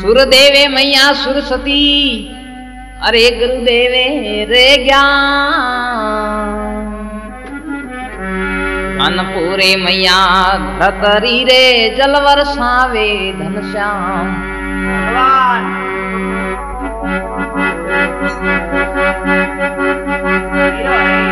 सुरदेवे मैया सुरसती, अरे गुरुदेवे रे ज्ञान। अनपूरे मैया धतरी रे जलवर सावे धन श्याम भगवान शंकर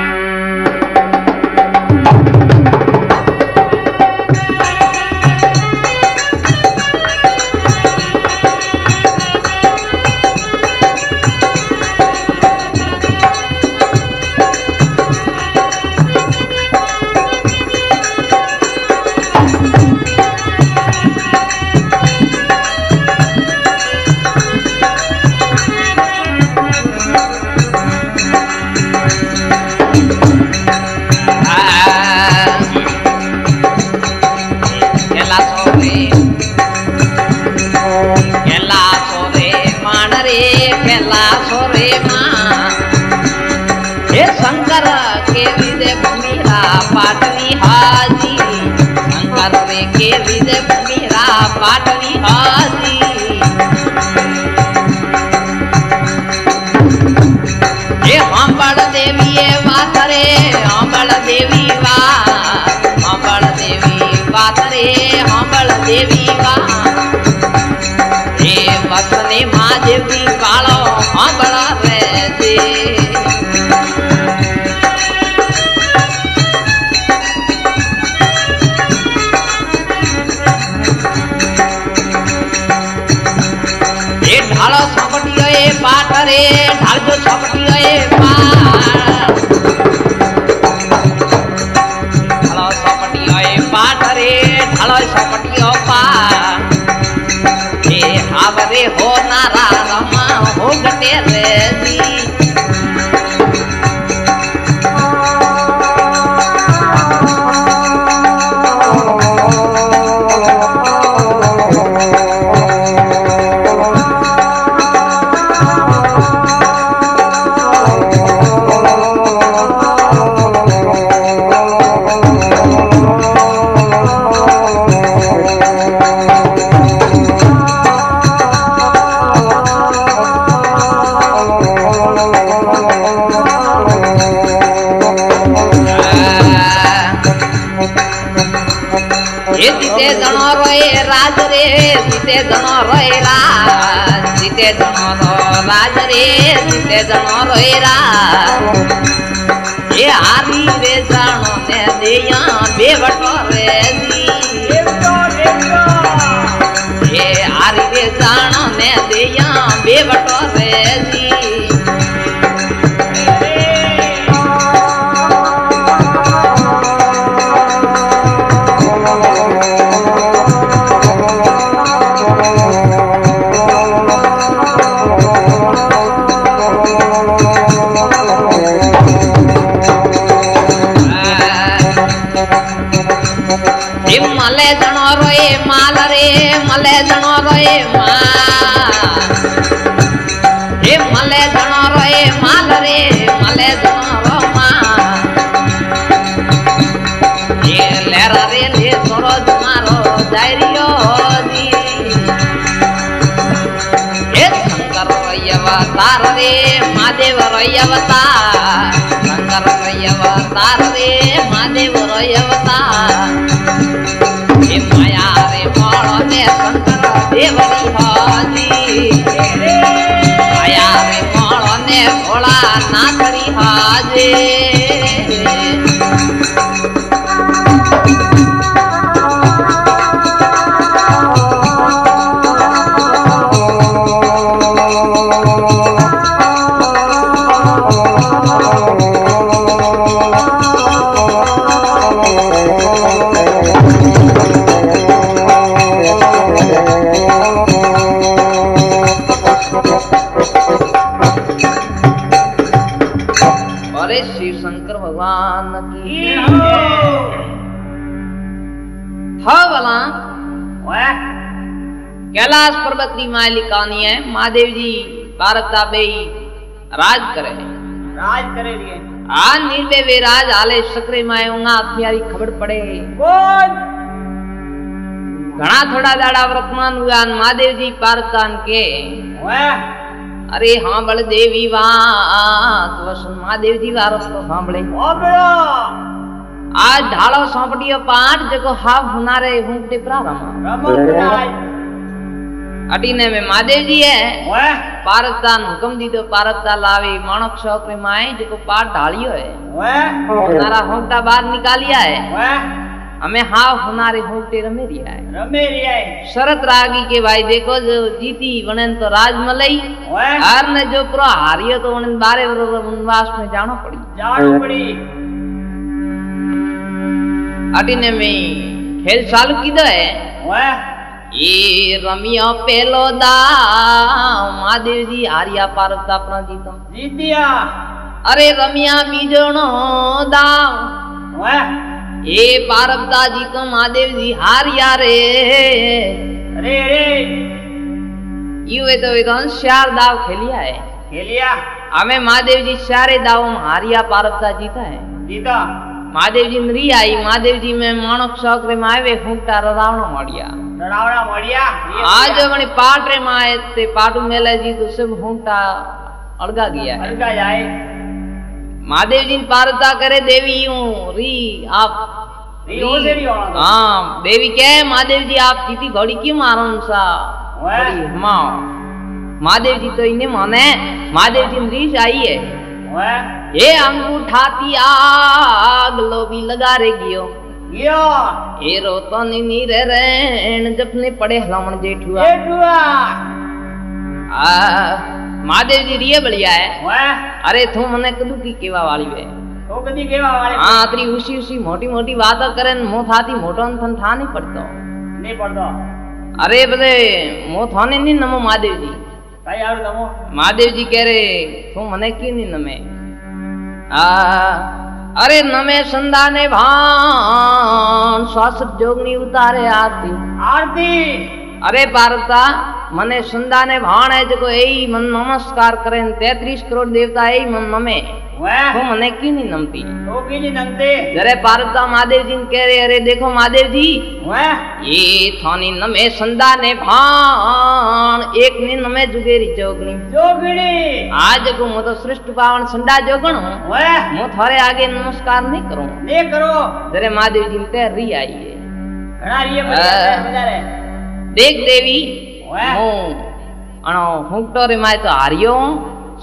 विजय हाजी ये हम देवी बात रे हम बड़ देवी बा। हम बड़ देवी बात रे देवी बा। ये बसने माँ देवी कालो हम जीते तिथे रे राज रे जीते जण रे राज तिथे जण राज रे जीते जण रे राज। ये आदमी बे जानो ने देया बेवट रे दी। हे आरी बे जाण ने देया बेवट रे ಮಲೆ ದಣೋ ರೋಯ್ ಮಾಲ ರೇ ಮಲೆ ದಣೋ ರೋಯ್ ಮಾ ರೇ ಮಲೆ ದಣೋ ರೋಯ್ ಮಾಲ ರೇ ಮಲೆ ದಣೋ ರೋ ಮಾ ಲೇರ ರೇ ಲೇ ಸರೋಜ್ ಮಾರೋ ಧೈರ್ಯೋ ದಿ ಏ ಶಂಕರ ರಯ್ಯವ ತಾರ ರೇ ಮಾದೇವ ರಯ್ಯವ ತಾ ಶಂಕರ ರಯ್ಯವ ತಾರ ರೇ ಮಾದೇವ ರಯ್ಯವ ತಾ कैलाश पर्वत की मालिकानी है महादेव जी भारत आबे राज करे राज करे लिए आ नीरबे वे राज आले सकरे में आऊँगा तुम्हारी खबर पड़े कौन घना थोड़ा दाड़ा वर्तमान हुआ महादेव जी पारतान के अरे हाँ बल देवी वात वसन महादेव जी वारस तो सांभले आज ढालो सौंपटियो पाठ जगह हाव हुना रे हुनारे हुंकटे प्रारमा અટીને મે માદેજીએ ઓય પારસદાન હુકમ દીધો પારસદા લાવી માણક શોખ મે માય જેકો પાર ઢાળ્યો હે ઓય તારા હોંટા બાર નિકાલિયા હે ઓય हमें हाव हमारे होते रमे रिया है रमे रिया है शरत रागी के भाई देखो जो जीती वणन तो राज मलई। हार ने जो प्रो हारियो तो वणन बारे वनवास में जानो पड़ी। जानो पड़ी। अटी ने में खेल चालू किधर है। ઓએ ये रमियो पेलो दाव महादेव जी हारिया पार्वता अपना जीतो જીત્યા अरे रमिया बीजोनो दाव ઓએ ये पार्वता जीतो महादेव जी हारिया रे અરે અરે यूं तो विधान चार दाव खेलिया है ખેલિયા हमें महादेव जी सारे दावों में हारिया पार्वता जीता है જીતા महादेव जी ने री आई महादेव जी में मानक शौक रे माए वे हूँ रावण मड़िया। रावण मड़िया? आज अपने पाट रे माए ते पाटू मेला जी तो सब हूँ ता गया। है अलगा जाए। महादेव जी पारता करे देवी यूँ री आप। री ओ से भी होना हाँ देवी तो। हाँ, कह महादेव जी आप जीती घोड़ी क्यों मारन सा? हाँ। महादेव जी तो इने माने महादेव जी ने आई है। ये अंगूठा ती आग लो लगा रे गियो। यो। ये रोतो नी नी रे रेण जपने पड़े हलावण जेठुआ। जेठुआ। आ महादेव जी रिये बढ़िया है? अरे तू मने कदू की केवा वाली है तो कदी केवा वाली हाँ तरी उसी उसी मोटी मोटी बात करे मो थाती मोटो थन था नहीं पड़तो। नहीं पड़तो। अरे बले मो थाने नी नमो महादेव जी। મહાદેવજી કહે રે તું મને કી નહીં નમે? આ અરે નમે સંદાને ભાન શ્વાસ જોગની ઉતારે આરતી. આરતી? અરે પાર્વતા મને સંદાને ભાણ હે જેકો એ મન નમસ્કાર કરે ને તેત્રીસ કરોડ દેવતા એ મન નમે ઓએ હું મને ક્યું નહીં નમતી તો કીજી નંતે જયારે પાર્વતા મહાદેવજી ને કહે રે અરે દેખો મહાદેવજી ઓએ એ થાની નમે સંદાને ભાણ એક ની નમે જુગેરી જોગણી જોગણી આ જગો હું તો શ્રેષ્ઠ પાવન સંડા જોગણો ઓએ હું થારે આગે નમસ્કાર નહીં કરું ને કરો જયારે મહાદેવજી ને તે રી આવીએ ઘણા રીએ હા. બધા બજારે દેખ દેવી. હું અણો હુંકટો રે માય તો હાર્યો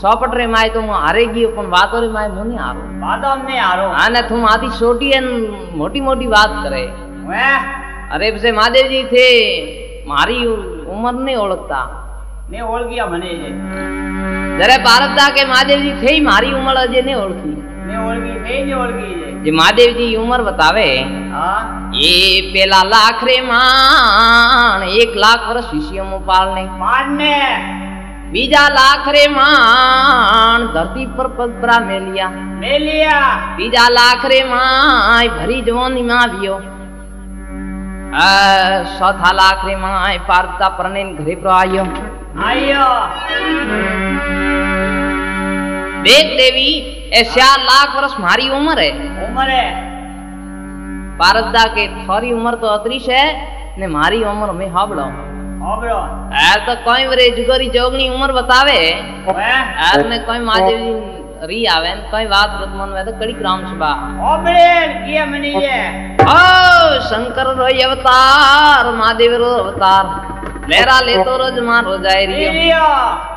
સોપટ રે માય તો હું હારી ગયો પણ વાતો રે માય મને હારો. વાતો અમને હારો. આને તું માથી છોટી એમ મોટી મોટી વાત કરે. અરે પછી મહાદેવજી થે મારી ઉંમર નહીં ઓળખતા. ને ઓળખ્યા મને. જયારે પારબદા કે મહાદેવજી થઈ મારી ઉંમર હજે નહીં ઓળખી. ને ઓળખી થઈ ને ઓળખી છે જે મહાદેવજી ઉંમર બતાવે હા એ પેલા લાખ રે માણ એક લાખ વર્ષ શિષ્ય પાળ ને પાડને બીજા લાખ રે માણ ધરતી પર પગપરા મેલિયા મેલિયા બીજા લાખ રે માય ભરી જવાની માં આવ્યો આ ચોથા લાખ રે માય પારતા પરને ઘરે પર આવ્યો આયો દેખ દેવી એ ચાર લાખ વર્ષ મારી ઉંમર. હે ઉમરે. પારદા કે થોરી ઉંમર તો અતરી છે ને મારી ઉંમર મે હાબડો ઓબરો આ તો કોઈ વરે જુગરી જોગની ઉંમર બતાવે. આ ને કોઈ મહાદેવજી રી આવે ને કોઈ વાત રતમન વે તો કડી ગ્રામ સભા ઓબરે કે મને છે ઓ શંકર રો અવતાર મહાદેવ રો અવતાર. લેરા લેતો રોજ મારો જાય રહ્યો.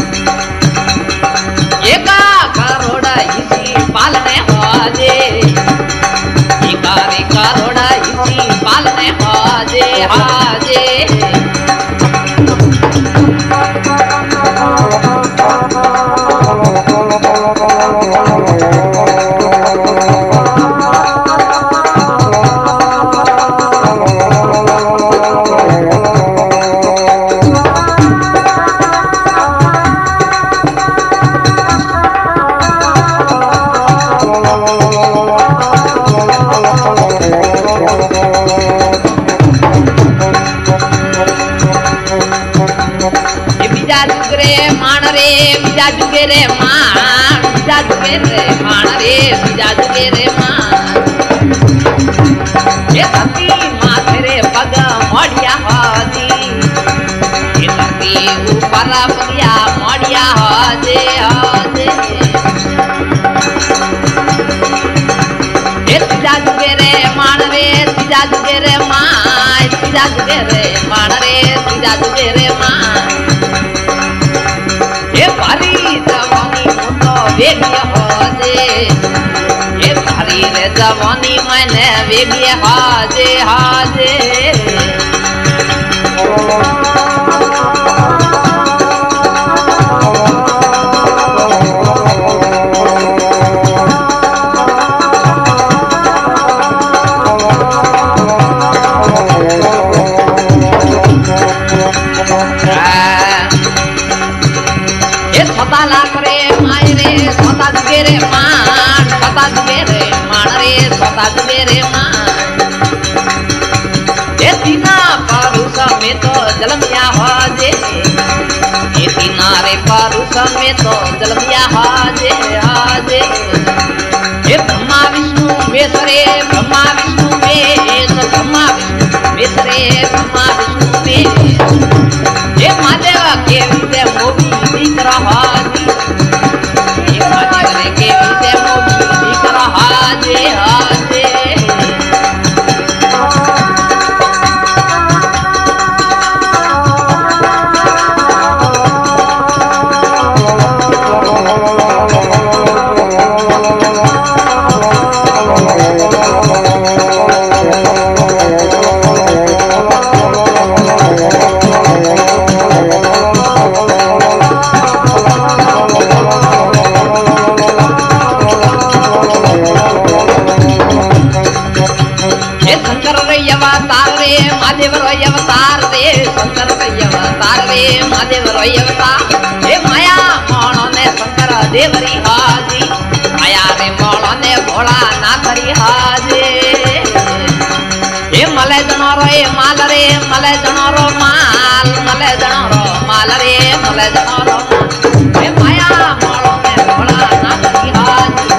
पालने हाजे। इकारी पालने हाजे हाजे। रे जादूगे रे मान जादूगे रे मान रे जादूगे रे मान ये धरती माथे रे पग मोड़िया हाजी ये धरती ऊपर पगिया मोड़िया हाजे हाजे ये जादूगे रे मान रे जादूगे रे मान जादूगे रे मान रे जादूगे रे मान वेगिया हाजे। जवानी मैंने वेगिया हाजे हाजे। 哈哈。મહાદેવ રો અવતાર. હે માયા મોણો ને શંકર દેવરી હાજી. માયા રે મોણો ને ભોળા નાથરી હાજે. હે મલે જણો રો, એ માલ રે મલે જણો રો માલ મલે જણો રો માલ રે મલે જણો રો હે માયા મોણો ને ભોળા નાથરી હાજી.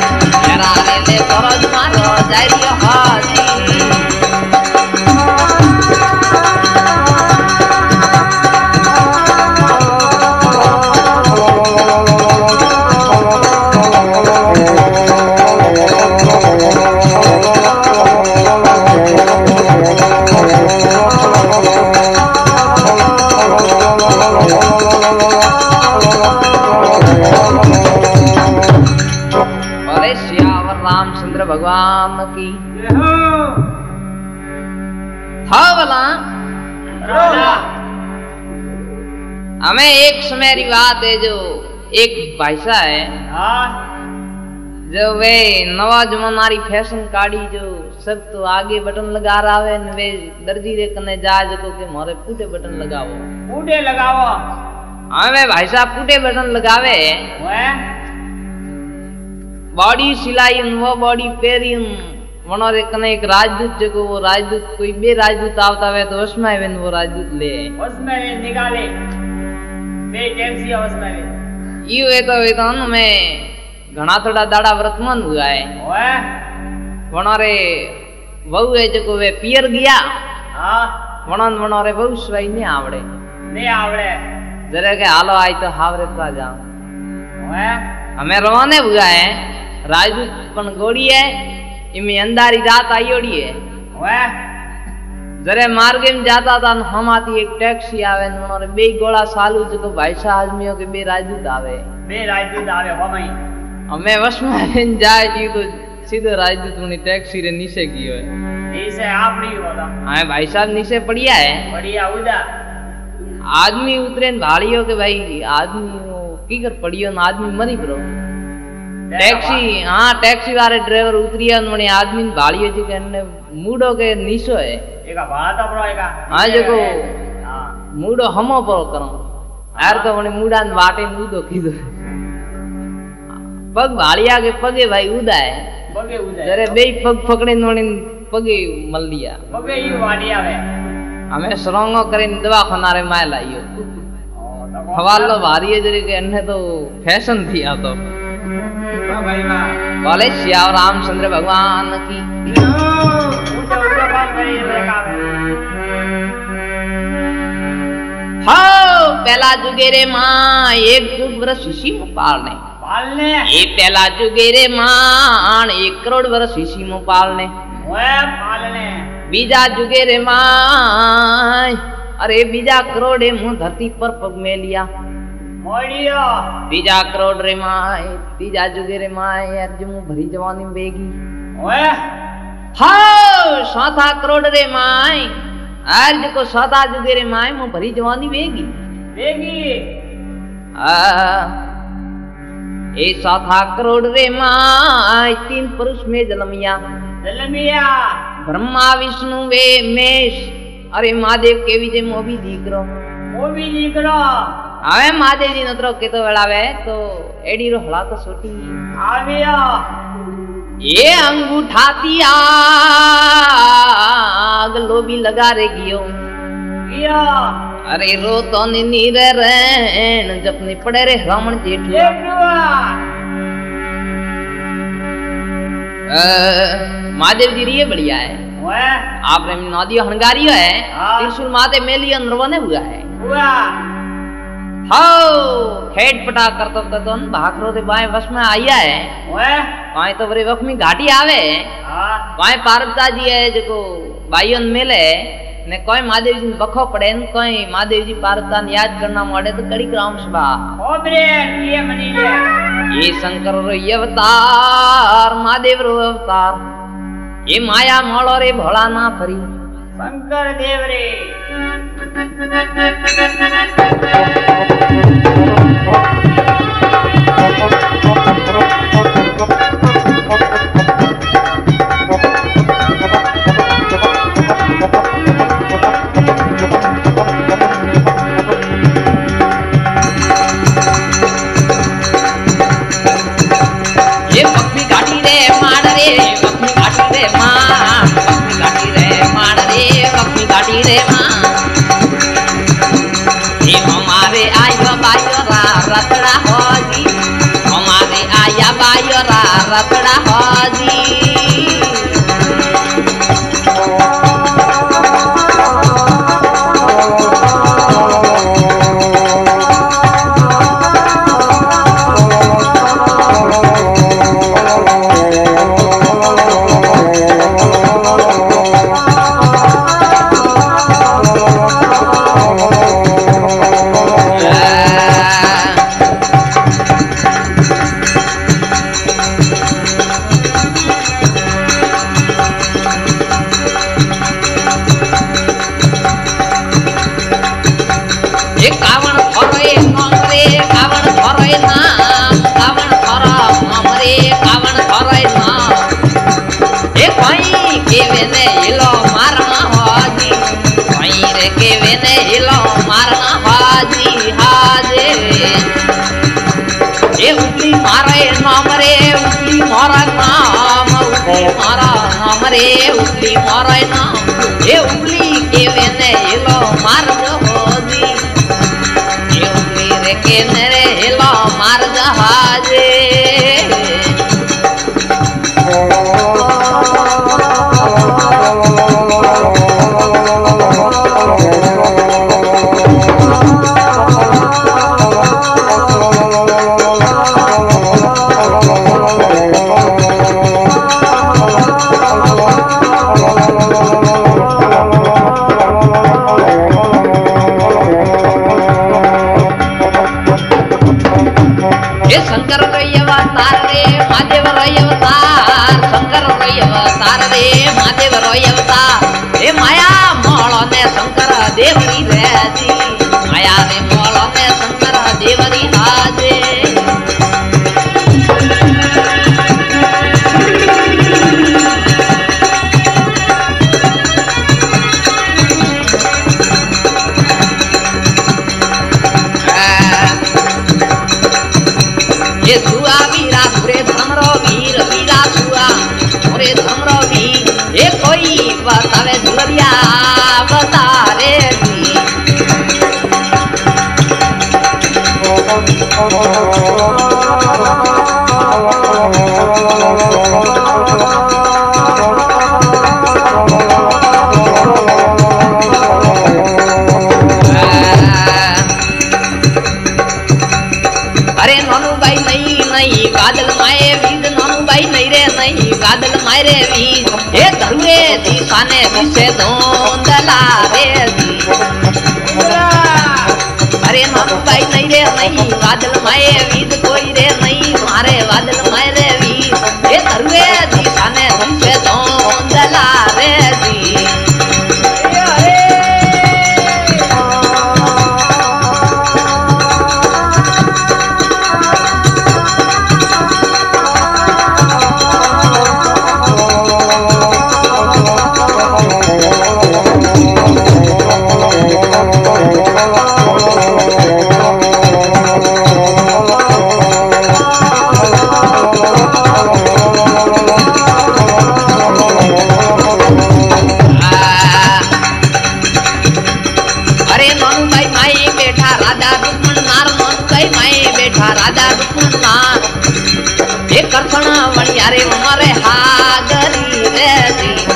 હેરા રે લે તરજ મારો જાય હાજી. एक समय बात है जो एक भाईसा है। हाँ। जो वे नवा जमानारी फ़ैशन काढ़ी जो सब तो आगे बटन लगा रहा है न वे दर्जी रे कने जा जको के मोरे पूटे बटन लगावो। कूटे लगावो। हाँ वे भाई साहब पूटे बटन लगावे। बॉडी सिलाई उन वो बॉडी पेरी उन वनो रे कने एक राजदूत जको वो राजदूत कोई बे राजदूत आवता वे तो उसमें वो राजदूत ले। उसमें निकाले। બે કેમ સી અવસ્થા રે ઈ વે તો વે તો મે ઘણા થોડા દાડા વ્રતમાં હુઆ હે ઓએ વણો રે વહુ એ જકો વે પિયર ગયા હા વણો વણો રે વહુ સ્વાઈ ને આવડે ને આવડે જરે કે હાલો આઈ તો હાવરે તા જાવ ઓએ અમે રવાને હુઆ હે રાજદૂત પણ ગોડી હે ઇમે અંધારી રાત આયોડી હે ઓએ જરે માર્ગે જાતા હતા ને હમાથી એક ટેક્સી આવે ને ઓનો બે ગોળા સાલુ છે કે ભાઈ શાહ આદમીઓ કે બે રાજદૂત આવે. બે રાજદૂત આવે હમાઈ અમે વસમાં લઈને જાય જી તો સીધો રાજદૂતની ટેક્સી રે નીચે ગયો નીચે આપડી ઓલા. હા ભાઈ સાહેબ નીચે પડ્યા હે. પડ્યા ઉદા આદમી ઉતરે ને ભાળ્યો કે ભાઈ આદમી કીકર પડ્યો ને આદમી મરી ગયો. टैक्सी हाँ टैक्सी वाले ड्राइवर उतरिया उन्होंने आदमी भाड़ियो जी कहने मूडो के नीसो है। एका बात अपरो एका हाँ जेको हाँ। मूडो हमो पर करो। हाँ। यार तो उन्हें मूडा ने वाटे मूडो कीधो। पग भाड़िया के पगे भाई उदा है। पगे उदा है। बे पग पकड़े उन्होंने पगे मल लिया पगे ही वाड़िया वे हमें सरोंगो करें दवा खनारे माय लाइयो हवालो भारी है जरे के अन्य तो फ़ैशन थी तो। बोले श्याम रामचंद्र भगवान की। हाओ पहला जुगे रे माँ एक जुग वर्ष इसी में पालने। पालने? ये पहला जुगे रे माँ एक करोड़ वर्ष इसी में पालने पालने। बीजा जुगे रे माँ अरे बीजा करोड़े मुँह धरती पर पग में लिया। करोड़ रे माए तीजा जुगे रे माए यार जमू भरी जवानी में बेगी ओए हाओ साता करोड़ रे माए यार जको साता जुगे रे माए मु भरी जवानी बेगी बेगी आ ए साता करोड़ रे माए तीन पुरुष में जन्मिया जलमिया ब्रह्मा विष्णु वे मेष अरे महादेव केवी जे मोबी दीकरो वो भी निकलो હવે મહાદેવજી નતરો કેતો વેળાવે તો એડીરો હળા તો સોટી आवियो એ અંગૂઠાતી આગ લોબી લગા રે ગયો कियो અરે રો તો નીર રેણ જપની પડે રે રાવણ જેઠું जेठुआ महादेव जी ये बढ़िया है ओए आपने नदियो हणगारियो है हाँ। त्रिशूल माते मेली अंदरवने हुआ है हुआ खेट पटा करतो तो भाखरो दे बाएँ वश में आया है। ओए। काई तो वरी वख में घाटी आवे हाँ। कोई पार्वता जी है जेको भाईयों मिले ने कोई महादेव जी ने बखो पड़े न कोई महादेव जी पार्वता ने याद करना मोड़े तो कड़ी ग्राम सभा ओबरे किए मनी ले। ये शंकर रो ये अवतार महादेव रो अवतार ये माया मोड़ो મારી રે માં એ અમારે આયો બાયો રા રતડા હોજી અમારે આયા હોજી রে উঠি মরাই না। এউলি কেনে এলো মার্গ হদি এউলি রে কেনে রে এলো মার্গ হয় సారదే మాదేవరయ్యవ సార్ శంకరయ్యవ సారదే మాదేవరయ్యవ సార్ ఏ మాయా మోళనే శంకర దేవ करिया कने मुखे धोंदला रे अरे माँ भाई नहीं रे नहीं बादल माए वीद कोई ત્યારે ઉમરે હાગરી રેતી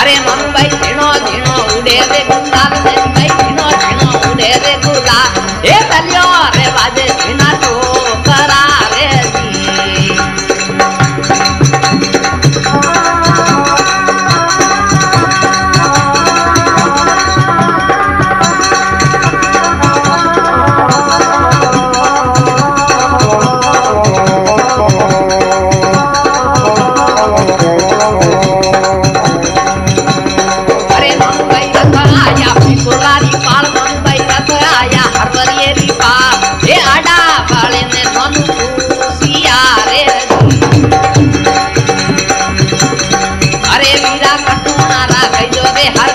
અરે મુંબઈ ઝીણો ઝીણો ઉડે abeja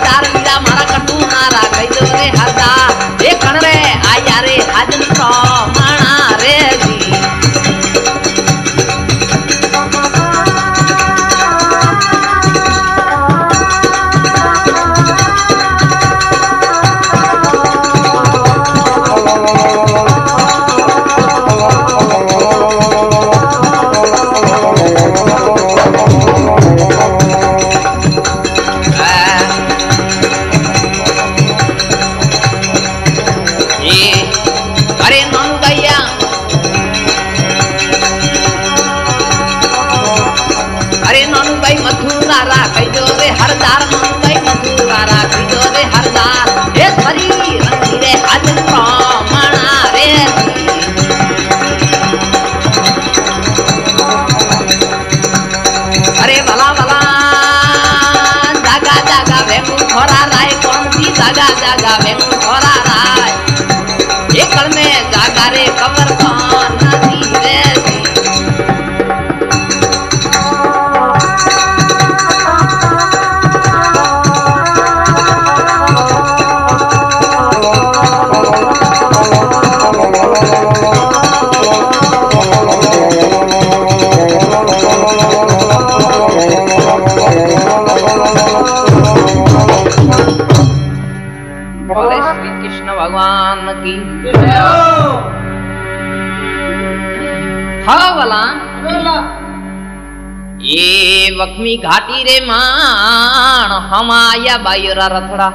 लक्ष्मी घाटी रे मान हम आया बायोरा रथड़ा।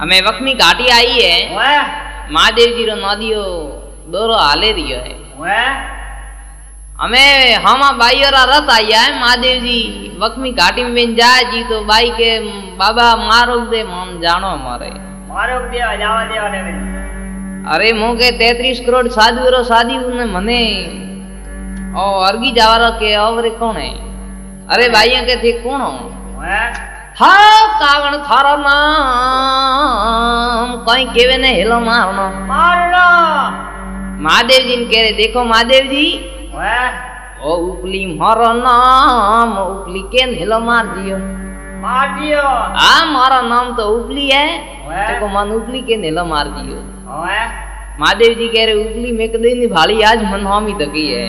हमें लक्ष्मी घाटी आई है। महादेव जी रो नदियो दोरो हाले रियो है। हमें हम बायोरा रथ आया है महादेव जी लक्ष्मी घाटी में जाए जी तो भाई के बाबा मारो दे मन जानो मारे। मारो दे जावा देवा अरे मुके के करोड़ साधु रो साधु मने। ओ अर्गी जावर के ओवरे कौन है? अरे भाइयों के थे कौन हो? हा? कावण थारो नाम कोई केवे ने हेलो मारनो। मारनो। महादेव जी ने कह रहे देखो महादेव जी। ओ उपली मारो नाम उपली के हेलो मार दियो। मार दियो। हाँ मारा नाम तो उपली है। देखो मन उपली के हेलो मार दियो। महादेव जी कह रहे उपली में कदे नहीं भाली आज मन हामी तकी है।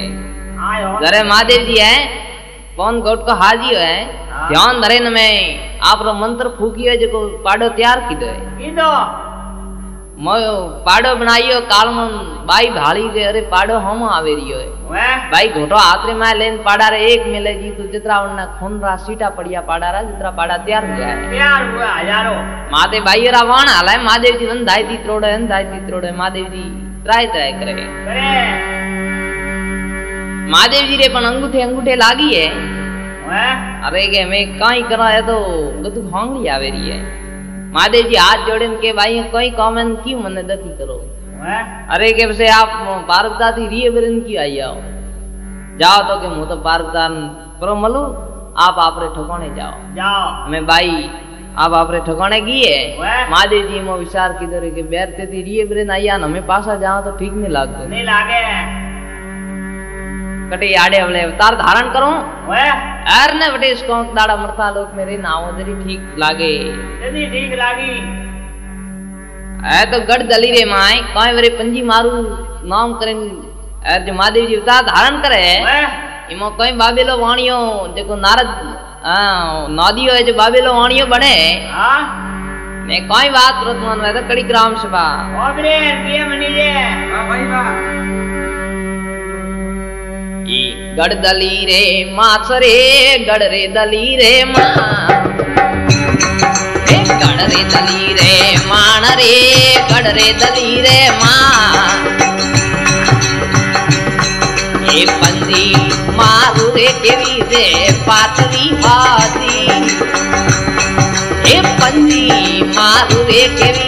जरे महादेव जी है पवन गोट को हाजी है। हाँ। ध्यान धरे न में आप रो मंत्र फूकियो जो पाडो तैयार किदो है। इदो मयो पाडो बनाइयो काल मन बाई भाली रे अरे पाडो हम आवे रियो है। बाई घोटो हाथ रे लेन पाडा रे एक मिले जी तो जितरा उन्ना खून रा सीटा पड़िया पाडा रा जितरा पाडा तैयार हुआ है। तैयार हुआ हजारो। माते बाई रा वाण हालाए महादेव जी वन दाई दी त्रोड़े वन दाई दी त्रोड़े महादेव जी ट्राई ट्राई करे। करे। महादेव जी रे पण अंगूठे अंगूठे लागी है? हाँ? अरे के मैं काई कराया तो गदु हांग ली आवे रही है. महादेव जी हाथ जोड़े के भाई कोई कॉमन क्यों मन दखी करो? हाँ? अरे के से आप पारदा थी रिए बिरन की आई आओ. जाओ तो के मु तो पारदान पर मलो आप आपरे ठकाने जाओ. जाओ। मैं भाई आप आपरे ठकाने की है? हाँ? महादेव जी मो विचार किधर के बैठते थी रिए बिरन आया ना मैं पासा जाओ तो ठीक नहीं लागतो. नहीं लागे कटे आड़े अवले अवतार धारण करो अर ने बटे इसको दाड़ा मरता लोग मेरे नाव जरी ठीक लागे जदी ठीक लागी है तो गढ़ दली रे माए काय वरे पंजी मारू नाम करेन अर जो महादेव जी अवतार धारण करे इमो कोई बाबेलो वाणियो देखो नारद नादियो है जो बाबेलो वाणियो बने हाँ ने कोई बात तुरंत मन में तो कड़ी ग्राम सभा ओ रे के मनी जे हाँ भाई बा गढ़ दली रे मास रे गढ़ रे दली रे माँ ए गढ़ रे दली रे मान रे गढ़ रे दली रे माँ ए पंजी मारू रे केवी रे पातली भाजी ए पंजी मारू रे केवी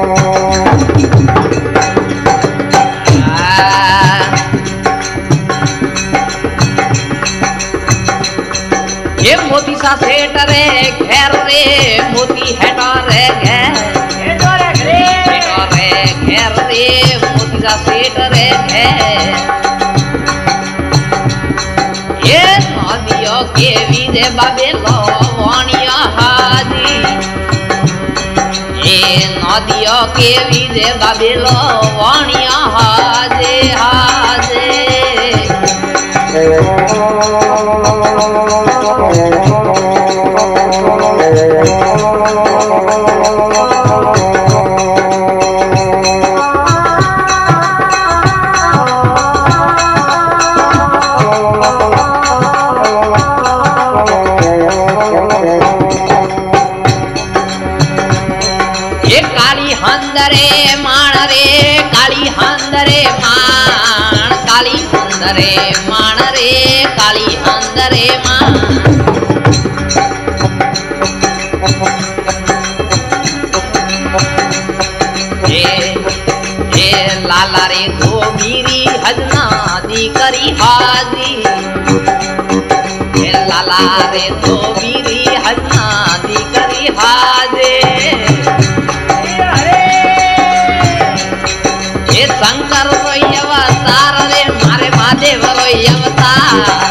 सेठ रे घेर रे मोती रे रे। ये नदियों के विदे बाबे लवणिया हाजी। ये नदियों के विदे बाबे लवणिया हाजे हाजे। Oh, हाजे ये करी ये लाला रे धोबीरी हजना दी करी हाजे। ये शंकर रोई अवतार रे, मारे महादेव रोई अवतार।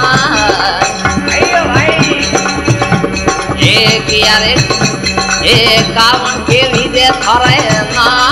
एक यारे एक कावन के विदे थरे नाम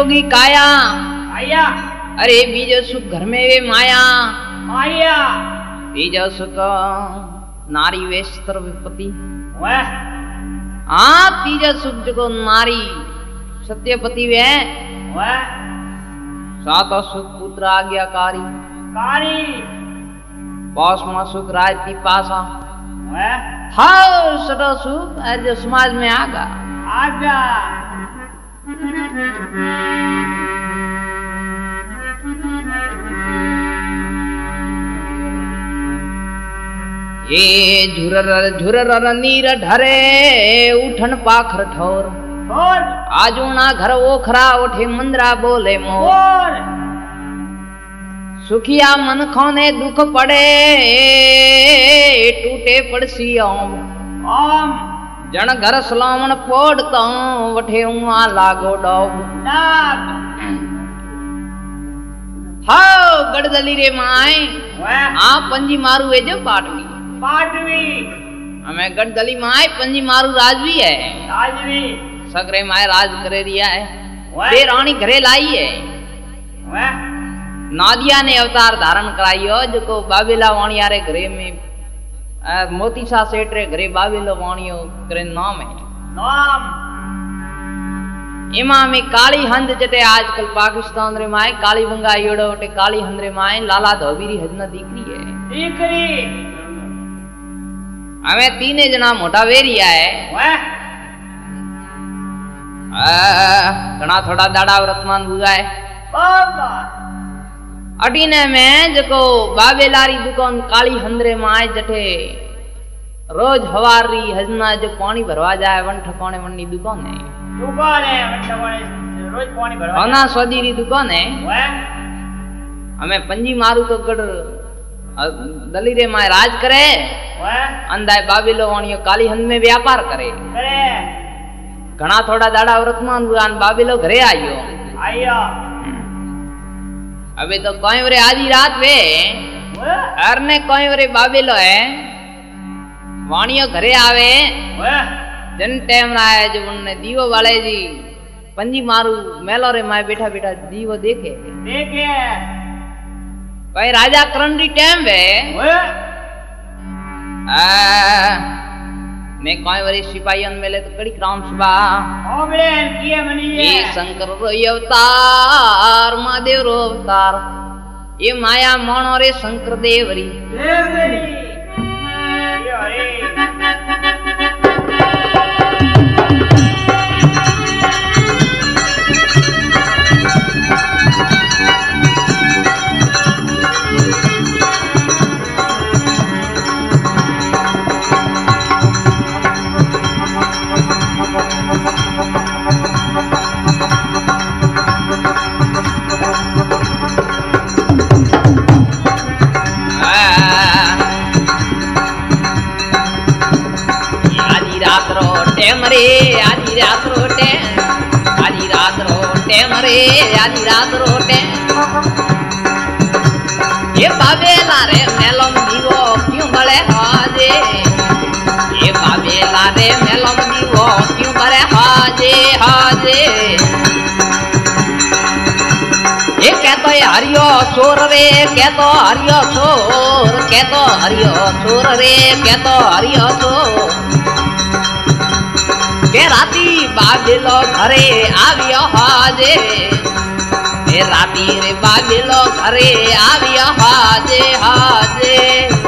निरोगी काया। आया। अरे बीजो सुख घर में वे माया। आया। तीजो सुख नारी वेस्त्र विपति वह हाँ तीजो सुख जगो नारी। सत्यपति वे। सातो सुख पुत्र आज्ञाकारी। कारी। पौष सुख राजती पासा। हाँ सटो सुख आज जो समाज में आगा आजा ये झुरर झुरर नीर ढरे उठन पाखर ठोर। आजूना घर ओखरा उठे मंदरा बोले मोर। सुखिया मन खोने दुख पड़े टूटे पड़सी ओम। ओम। जन घर सलामन पोड़ता वठे उमा लागो डोब नाग हाओ गड़दली रे माए आ पंजी मारू है जो पाटवी पाटवी हमें गड़दली माए पंजी मारू राजवी है राजवी सगरे माए राज करे रिया है वह रानी घरे लाई है नादिया ने अवतार धारण करायो जो बाबेला वाणिया रे घरे में अ, मोती सा सेठ रे घरे बाबेलो वाणियो करे नाम है। नाम। एमा में काली हंद जटे आजकल पाकिस्तान रे माए काली बंगा योड़ो वटे काली हंद रे माए लाला धोबीरी हजना दीकरी है। दीकरी। हमें तीने जना मोटा वेरिया है घणा थोड़ा दाड़ा व्रतमान बुगा है। बाबा अटीने में जको बाबेलारी दुकान काली हंदरे माए जठे रोज हवार री हजना जो पानी भरवा जाए वन ठकाने वन्नी दुकान है दुकान है मतलब रोज पानी भरवा होना सौदी री दुकान है वह हमें पंजी मारू तो गढ़ अ, दली रे माए राज करे वह अंदाय बाबेलो वाणियो काली हंद में व्यापार करे करे घणा थोड़ा दाड़ा હવે તો કોઈવરે આજી રાત વે? અરને કોઈવરે બાબેલો હે? વાણિયો ઘરે આવે? જન ટેમ રાય જ ઉનને દીવો વાળેજી પંજી મારું મેલો રે માય બેઠા બેઠા દીવો દેખે. દેખે? ભાઈ રાજા કરણરી ટેમ વે? આ મેં કોઈ વરી સિપાહીઓને મેલે તો કડી રામ સભા ઓબળે એમ કીએ મનીએ એ શંકર રો અવતાર મહાદેવ રો અવતાર એ માયા મણો રે શંકર દેવરી દેવરી रोटे मरे आधी रात रोटे आधी रात रोटे मरे, आधी रात रोटे ये बाबेला रे मेलम दीवो क्यों बड़े हाजे? ये बाबेला रे मेलम दीवो क्यों बड़े हाजे हाजे? ये कहतो हरियो चोर रे, कहतो हरियो चोर, कहतो हरियो चोर रे, कहतो हरियो चोर। કે રાતી બાબેલો ઘરે આવ્યો હાજે. એ રાતી રે બાબેલો ઘરે આવ્યો હાજે હાજે.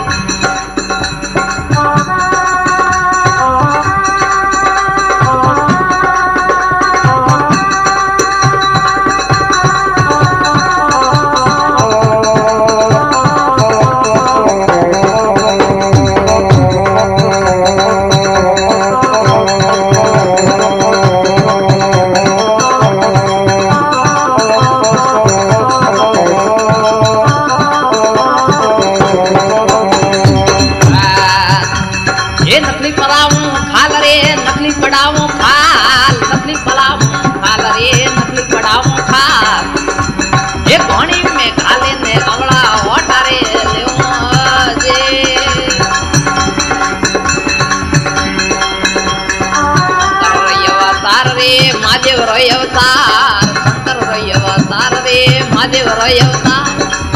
મહાદેવ રોયવતા શંકર રોયવતા રે મહાદેવ રોયવતા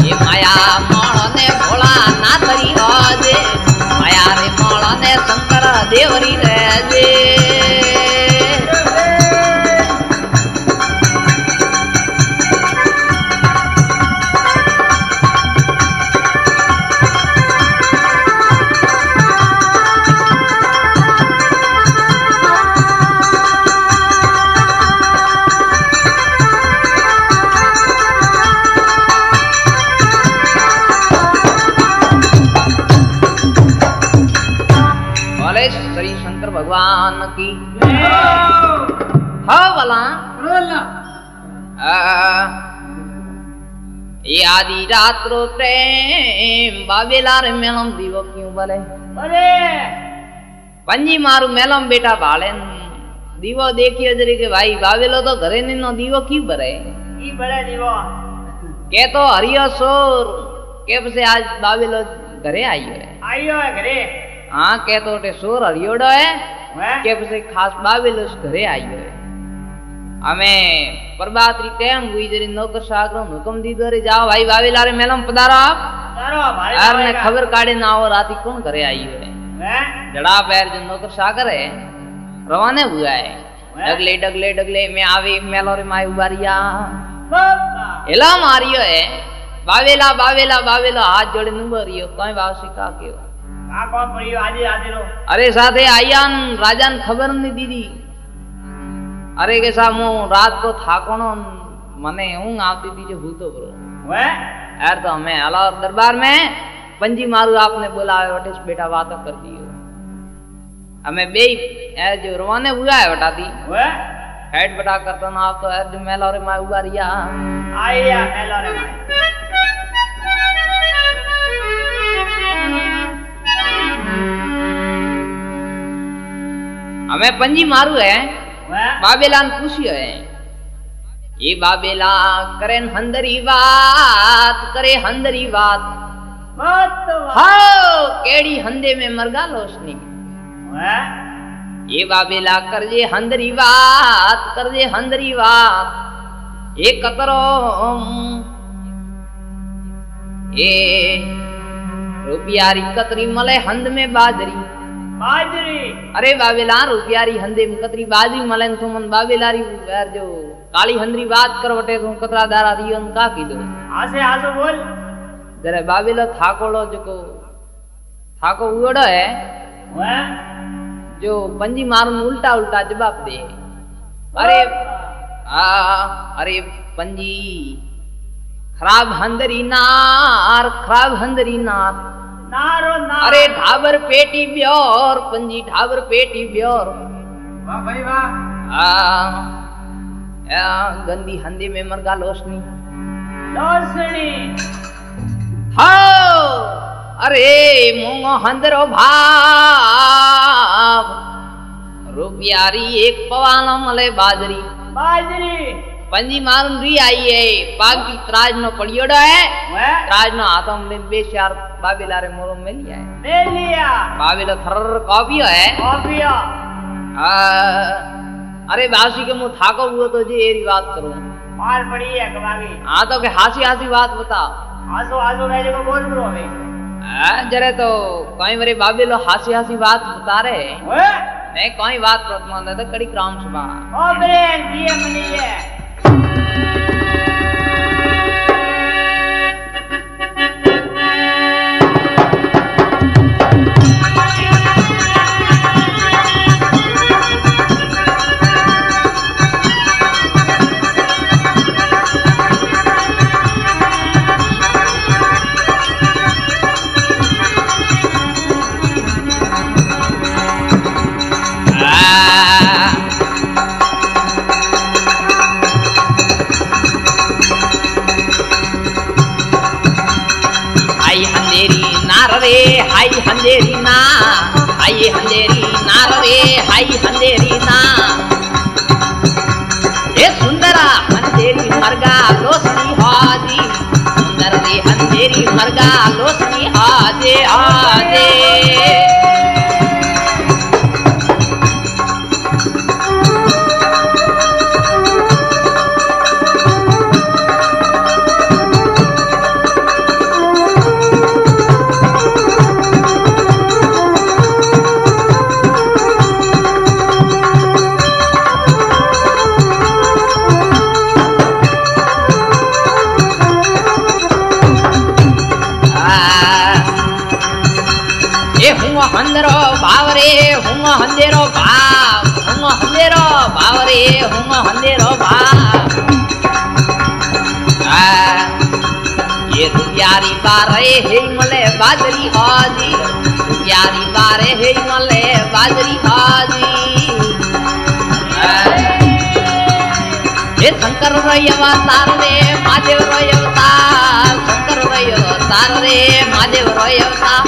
એ માયા મણ ને ભોળા ના થઈ હજે માયા રે મણ ને શંકર દેવરી રહેજે. आधी रात्रो प्रेम। बाबेलार मेलम दीवो क्यों बले? बले पंजी मारू मेलम बेटा भाले दीवो देखियो जरे के भाई बाबेलो तो घरे ने नो दीवो क्यों भरे ई भरे दीवो? के तो हरियो सोर। के से आज बाबेलो घरे आई है आइयो है घरे। हाँ के तो टे सोर हरियोड़ो है। हाँ। के से खास बाबेलो घरे आइयो है हमें પ્રભાત રીતે એમ ગુજરી નોકર સાગરો હુકમ દીધો રે જાઓ. ભાઈ વાવેલા રે મેલમ પધારો. આપ આરને ખબર કાઢી ના આવો રાતી કોણ ઘરે આવી હોય જડા પેર જે નોકર સાગર હે રવાને હુઆ હે? ડગલે ડગલે ડગલે મે આવી મેલો રે માય ઉબારિયા. એલા માર્યો હે? વાવેલા વાવેલા વાવેલા હાથ જોડે નુબર્યો. કોઈ વાવસી કાક્યો આ કોણ પડ્યો આજે આજે અરે સાથે આયાન રાજાને ખબર નહીં દીધી. के सा मु रात को थाकोणो मने ऊंग आवती थी जो भूतो बरो। हैं यार तो हमें अलावर दरबार में पंजी मारू आपने बोलावे वटे से बेटा बातों कर दियो हमें बे जो रवाने हुआ है बटा दी। हेड बटा करता ना आप तो यार जो मेला रे माय उबारिया आइया मेलो रे हमें पंजी मारू है। બાબેલાને પૂછ્યો એ એ બાબેલા કરે હંદરી વાત કરે હંદરી વાત હાઉ કેડી હંદે મે મરગા લોશની એ બાબેલા કરજે હંદરી વાત કરજે હંદરી વાત એ કતરો એ રૂપિયારી કતરી મલે હંદ મે બાજરી અરે બાવેલાર ઉપિયારી હંદે મુકતરી બાજી મલેન સુમન બાવેલારી વેર જો કાળી હંદરી વાત કરવટે તો કતરા દારા દિયન કા કીધો આસે આસો બોલ જરે બાવેલો થાકોળો જકો થાકો ઉડો હે હે જો પંજી મારું ઉલટા ઉલટા જવાબ દે અરે હા અરે પંજી ખરાબ હંદરી નાર ખરાબ હંદરી નાર અરે ઢાબર પેટી બ્યોર પંજી ઢાબર પેટી બ્યોર. વાહ ભાઈ વાહ. આ ગંદી હંદી મે મરગા લોસની લોસની હાઉ અરે મોંગો હંદરો ભાવ. રૂપિયારી એક પવાણો મલે બાજરી. બાજરી. पंजी मारून री आई है बाकी त्राज नो पड़ियोड़ो है હે त्राज नो हाथों में बेचार बाबेला रे मोरो में लिया है લે લિયા बाबेला थर कॉपियो है ઓપિયા आ, अरे बासी के मुंह थाको हुआ तो जे एरी बात करूं માર પડી હે કબાવી हाँ तो के हासी हासी बात बता આસો આસો મેરે को बोल रो હવે आ, जरे तो कहीं मेरे बाबेलो हासी हासी बात बता रहे હે नहीं कोई बात प्रतमान तो कड़ी क्राम सभा ઓ બ્રેન દીએ મની હે आई हंदेरी मरगा लोसनी आजे हाजे ભાવ રે હું હંદેરો ભાવ હું હંદેરો ભાવ રે હું હંદેરો ભાવ આ, એ રૂપિયારી બારે હે મલે બાજરી હાજી રૂપિયારી બારે હે મલે બાજરી હાજી આ, એ શંકર રૈયવા તાર રે મહાદેવ રૈયવ તાર શંકર રૈયવ તાર રે મહાદેવ રૈયવ તાર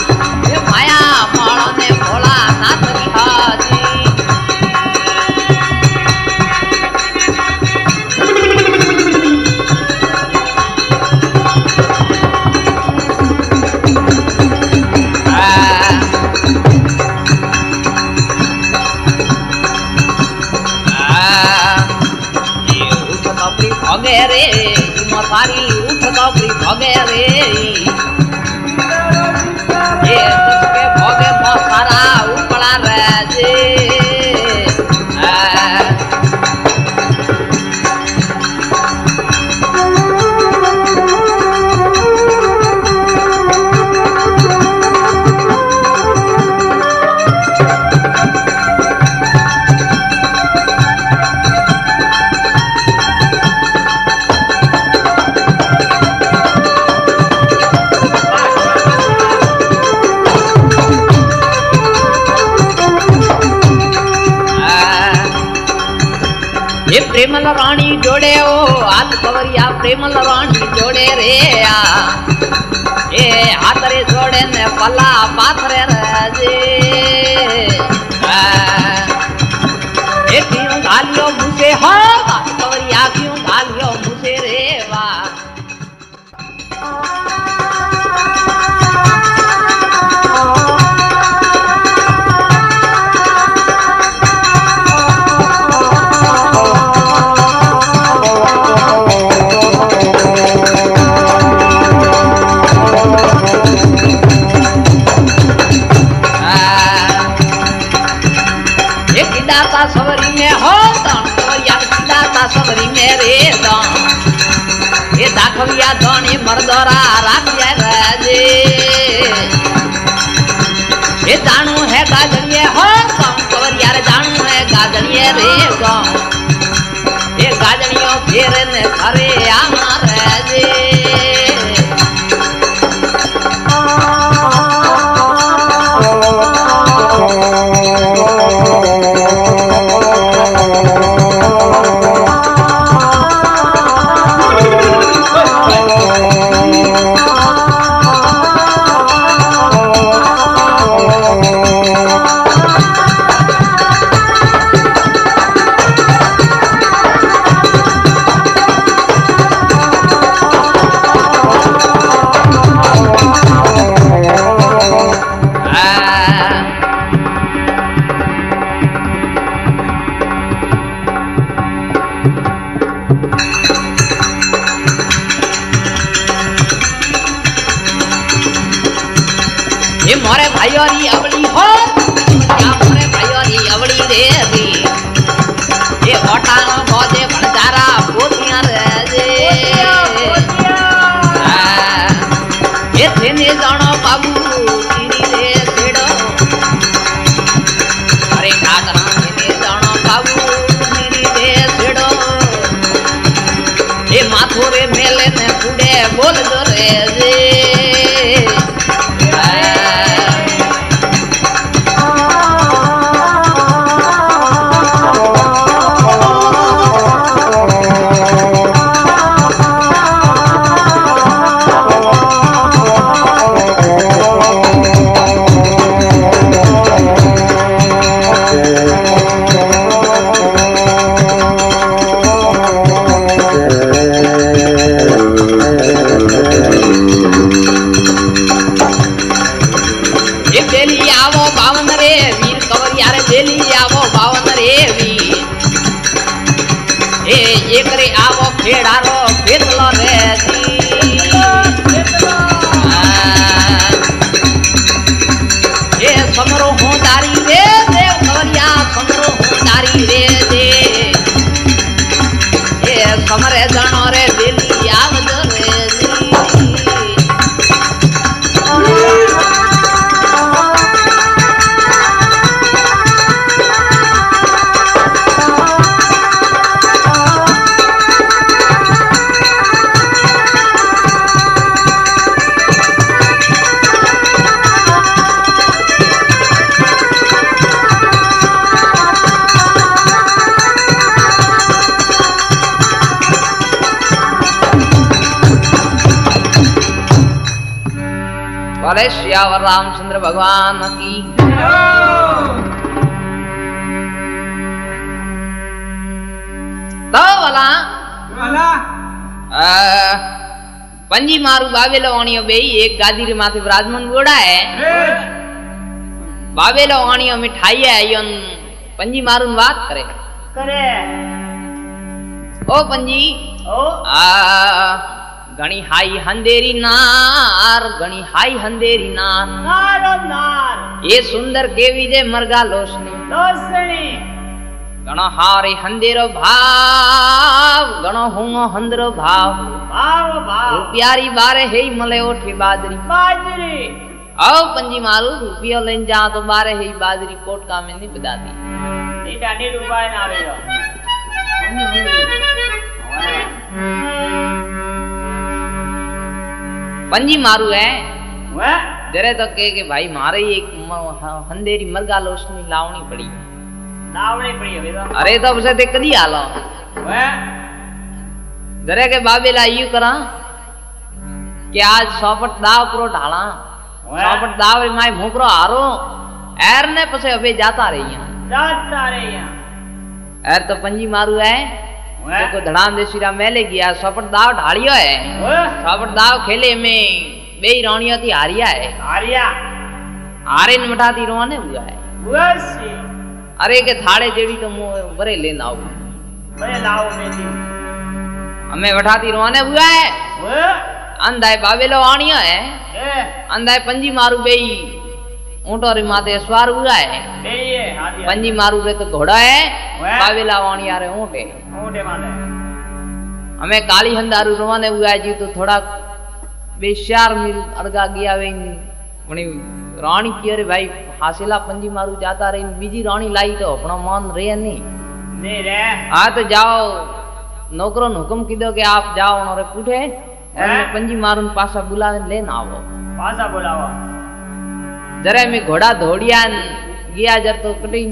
ભગે રે ઈમાં તારી ઉઠ કપડી ભગે રે राधे જોડે ઓ હાથ પવરિયા પ્રેમ લવાણી જોડે રે આ એ હાથ રે જોડે ને પલા પાથરે રજે. राखिया धोनी मरदोरा राखिया राजे। ये जानू है गाजरिए हो कम कवर यार जानू है गाजरिए रे गाँव ये गाजरियों फिर ने खरे પાવન રેવી એ એકરી આવો ખેડારો ભેદલો રેજી એ સમરો बोले श्यावर रामचंद्र भगवान की। तो वाला। वाला। आ पंजी मारू बावेलो ओणियो बेई एक गादीर माथे विराजमान गोड़ा है। बावेलो ओणियो मिठाई है योन पंजी मारून बात करे। करे। ओ पंजी। ओ। आ ઘણી હાઈ હંદેરી નાર ઘણી હાઈ હંદેરી નાર નારો નાર એ સુંદર કેવી જે મરગા લોસની લોસની ઘણો હારી હંદેરો ભાવ ઘણો હુંગો હંદરો ભાવ ભાવ ભાવ રૂપિયારી બારે હેઈ મલે ઓઠી બાજરી બાજરી આવ પંજી મારું રૂપિયો લઈને જા તો બારે હેઈ બાજરી કોટ કામે ની બદાતી એ દાડી રૂપાય ના આવ્યો पंजी मारू है। जरे तो के के भाई मारे एक अंधेरी मलगा लोशनी लावनी पड़ी। लावनी पड़ी अबे तो अरे तो उसे देख कदी आलो जरे के बाबे ला यू करा कि आज सौपट दाव करो ढाला। सौपट दाव रे माय भूकरो आरो एर ने पसे अबे जाता रही जाता रही एर तो पंजी मारू है। देखो धड़ाम दे श्री मेले गया सफट दाव ढाड़ियो है। सफट दाव खेले में बे रानिया थी हारिया है। हारिया? हारे ने मठा थी रोने हुआ है। अरे के थाड़े जेड़ी तो मुँह ले नाओ बरे नाओ मेरी हमें बैठा थी रोने हुआ है। अंधाए है बाबेलो आनिया है। अंधा पंजी मारू बेई। ऊँट और माथे सवार हुआ है पंजी मारू रे तो घोड़ा है पावेला वाणी आ रहे ऊँट है हमें काली हंदारू रवाने हुआ है जी तो थोड़ा बेशार मिल अड़गा गया वे उन्हें रानी की अरे भाई हासिला पंजी मारू जाता रही बीजी रानी लाई तो अपना मान रे नहीं नहीं रे हाँ तो जाओ नौकरों हुक्म कीधो के आप जाओ और पूछे पंजी मारून पासा बुलावे लेना आवो पासा बुलावा जरा मैं घोड़ा धोड़िया गया जर तो कटिंग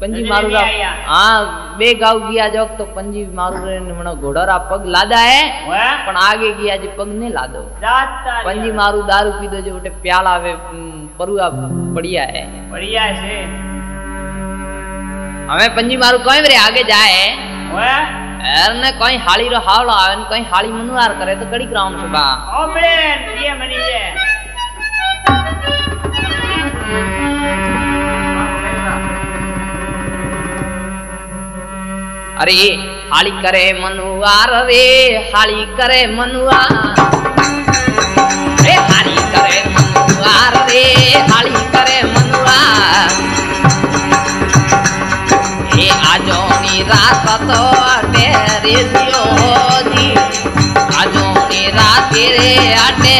पंजी मारू रहा हाँ बे गाँव गया जो तो पंजी मारू रहे मनो घोड़ा रा पग लादा है। पण आगे गया जी पग ने लादो। पंजी मारू दारू पी दो जो उठे प्याला वे परुआ बढ़िया है। बढ़िया से हमें पंजी मारू कोई मेरे आगे जाए। एर ने कोई हाली रो हावलो आवे ने कोई हाली मनुवार करे तो कड़ी क्राउन सुबा ओ मिले ये मनी ये। અરે, હાળી કરે મનુવાર રે હાળી કરે મનુવાર હાળી કરે મનુવાર રે હાળી કરે મનુવાર એ આજોની રાત તો રેજિયો હોજી. આજોની રાતે રે અટે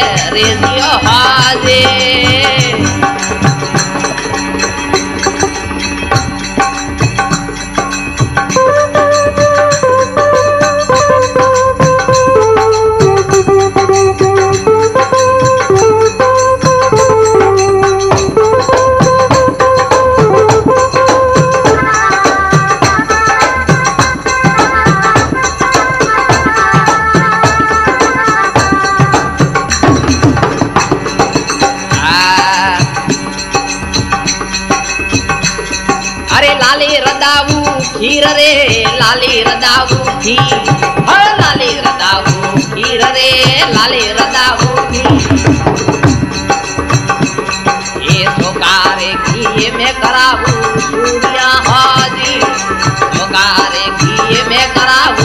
હાજે. हीर रे, लाली रदा होगी हर हाँ, लाली रदा होगी हीर रे, लाली रदा होगी ये सोकारे किए में कराऊ सूर्या हाजी सोकारे किए में कराऊ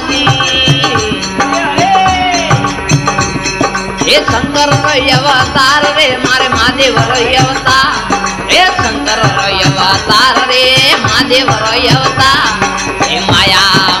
હે શંકર અવતાર રે, મારે મહાદેવ અવતાર. હે શંકર અવતાર રે, મહાદેવ અવતાર. હે માયા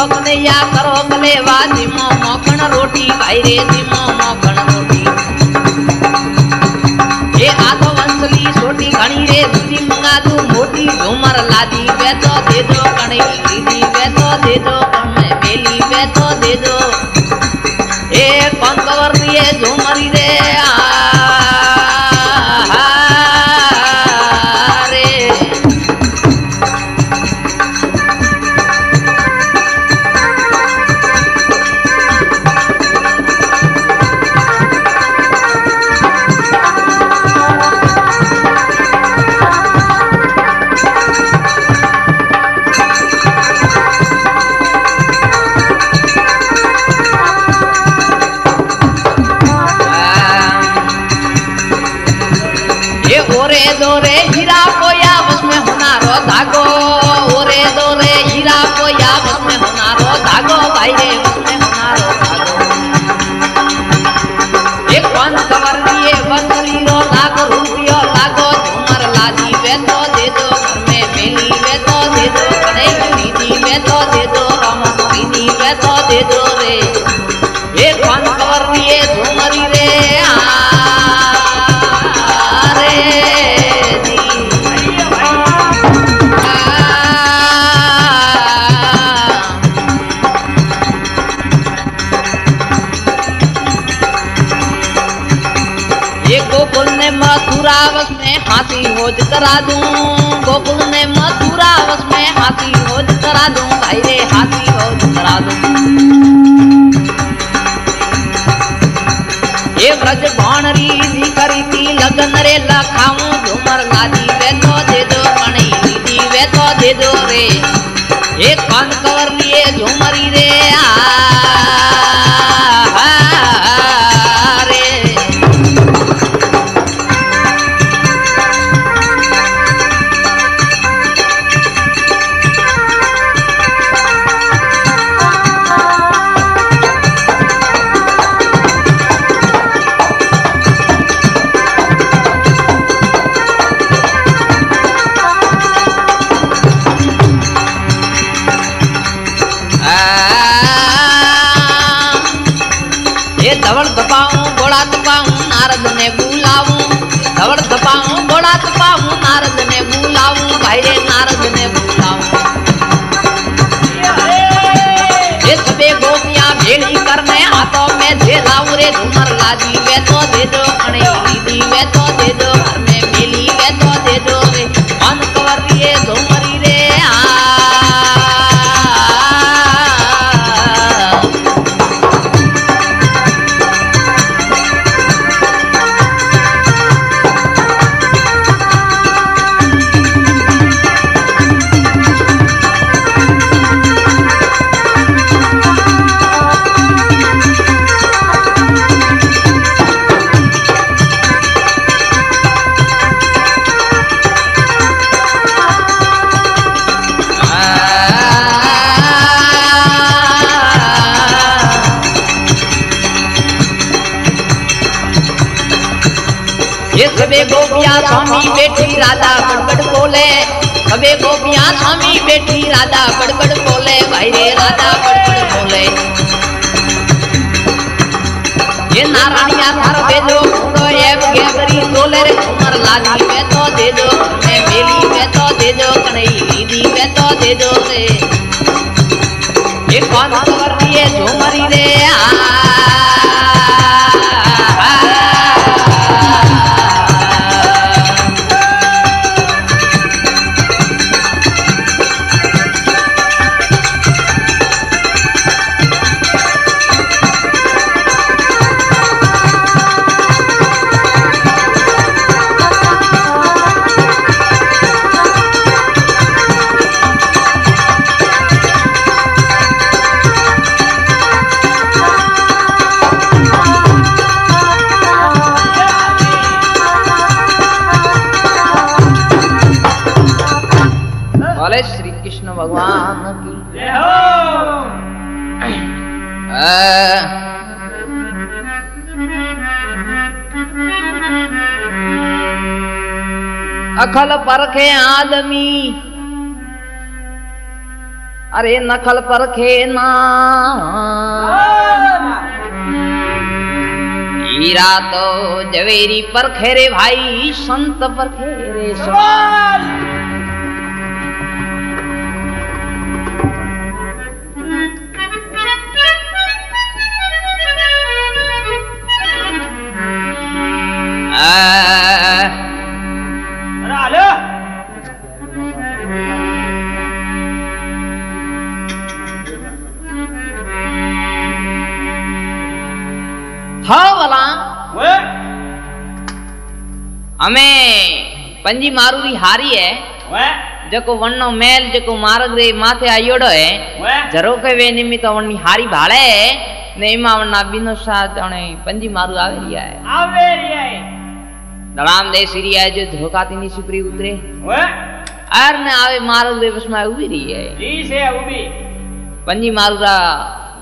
ઉઠો કનૈયા કરો ગલે વાજીમો મોખણ રોટી ભાઈ રે જીમો મોખણ રોટી એ આધો વંસલી છોટી ઘણી રે દૂધી મંગાદુ મોટી ઝુમર લાદી બેતો દેજો કણી લીધી બેતો દેજો કણ મેલી બેતો દેજો એ કોણ કવર રીએ ઝુમરી રે वे तो दे दो घर में तो दे तो तो दे दो रे। होज करा दूँ। गोकुल ने मथुरावस में हाथी होज करा दूँ। भाई रे, हाथी होज करा दूँ। ये ब्रज भाणरी दी करी थी लगन रे लखाऊं। झूमर लादी वे तो दे दो कणी दीदी वे तो दे दो रे। एक कान कवर लिए झूमरी रे। आ नारद ने बुलाऊं। गोपियाँ भेड़ी करने हाथों में दे रे झूमर लादी वे तो दे दो स्वामी बेटी राधा बड़बड़ बोले। सबे गोपियाँ स्वामी बेटी राधा बड़बड़ बोले। भाई रे राधा बड़बड़ बोले। ये नारायणिया थार भेजो कूड़ो एव गेबरी तोले रे। उमर लादी में तो दे दो मैं मेली में तो दे दो कन्हई दीदी में तो दे दो रे। ये कौन खबर दिए झूमरी रे? आ अखल परखे आदमी। अरे नखल परखे ना। हीरा तो जवेरी परखे रे भाई, संत परखे रे सवाल। वाला। हमें पंजी मारूरी हारी है। वे। जेको वन्नो मेल जेको मार्ग रे माथे आयोड़ो है। जरो के वे निमित्त वन्नी हारी भाड़े ने इमा वन्ना बिनो सा जणे पंजी मारू आवे रिया है। आवे रे दड़ाम दे सिरी है जो धोकाती नी सुपरी उतरे। वे। आर ने आवे मार्ग रे बस में उभी रही है। जी से उबी पंजी मारू रा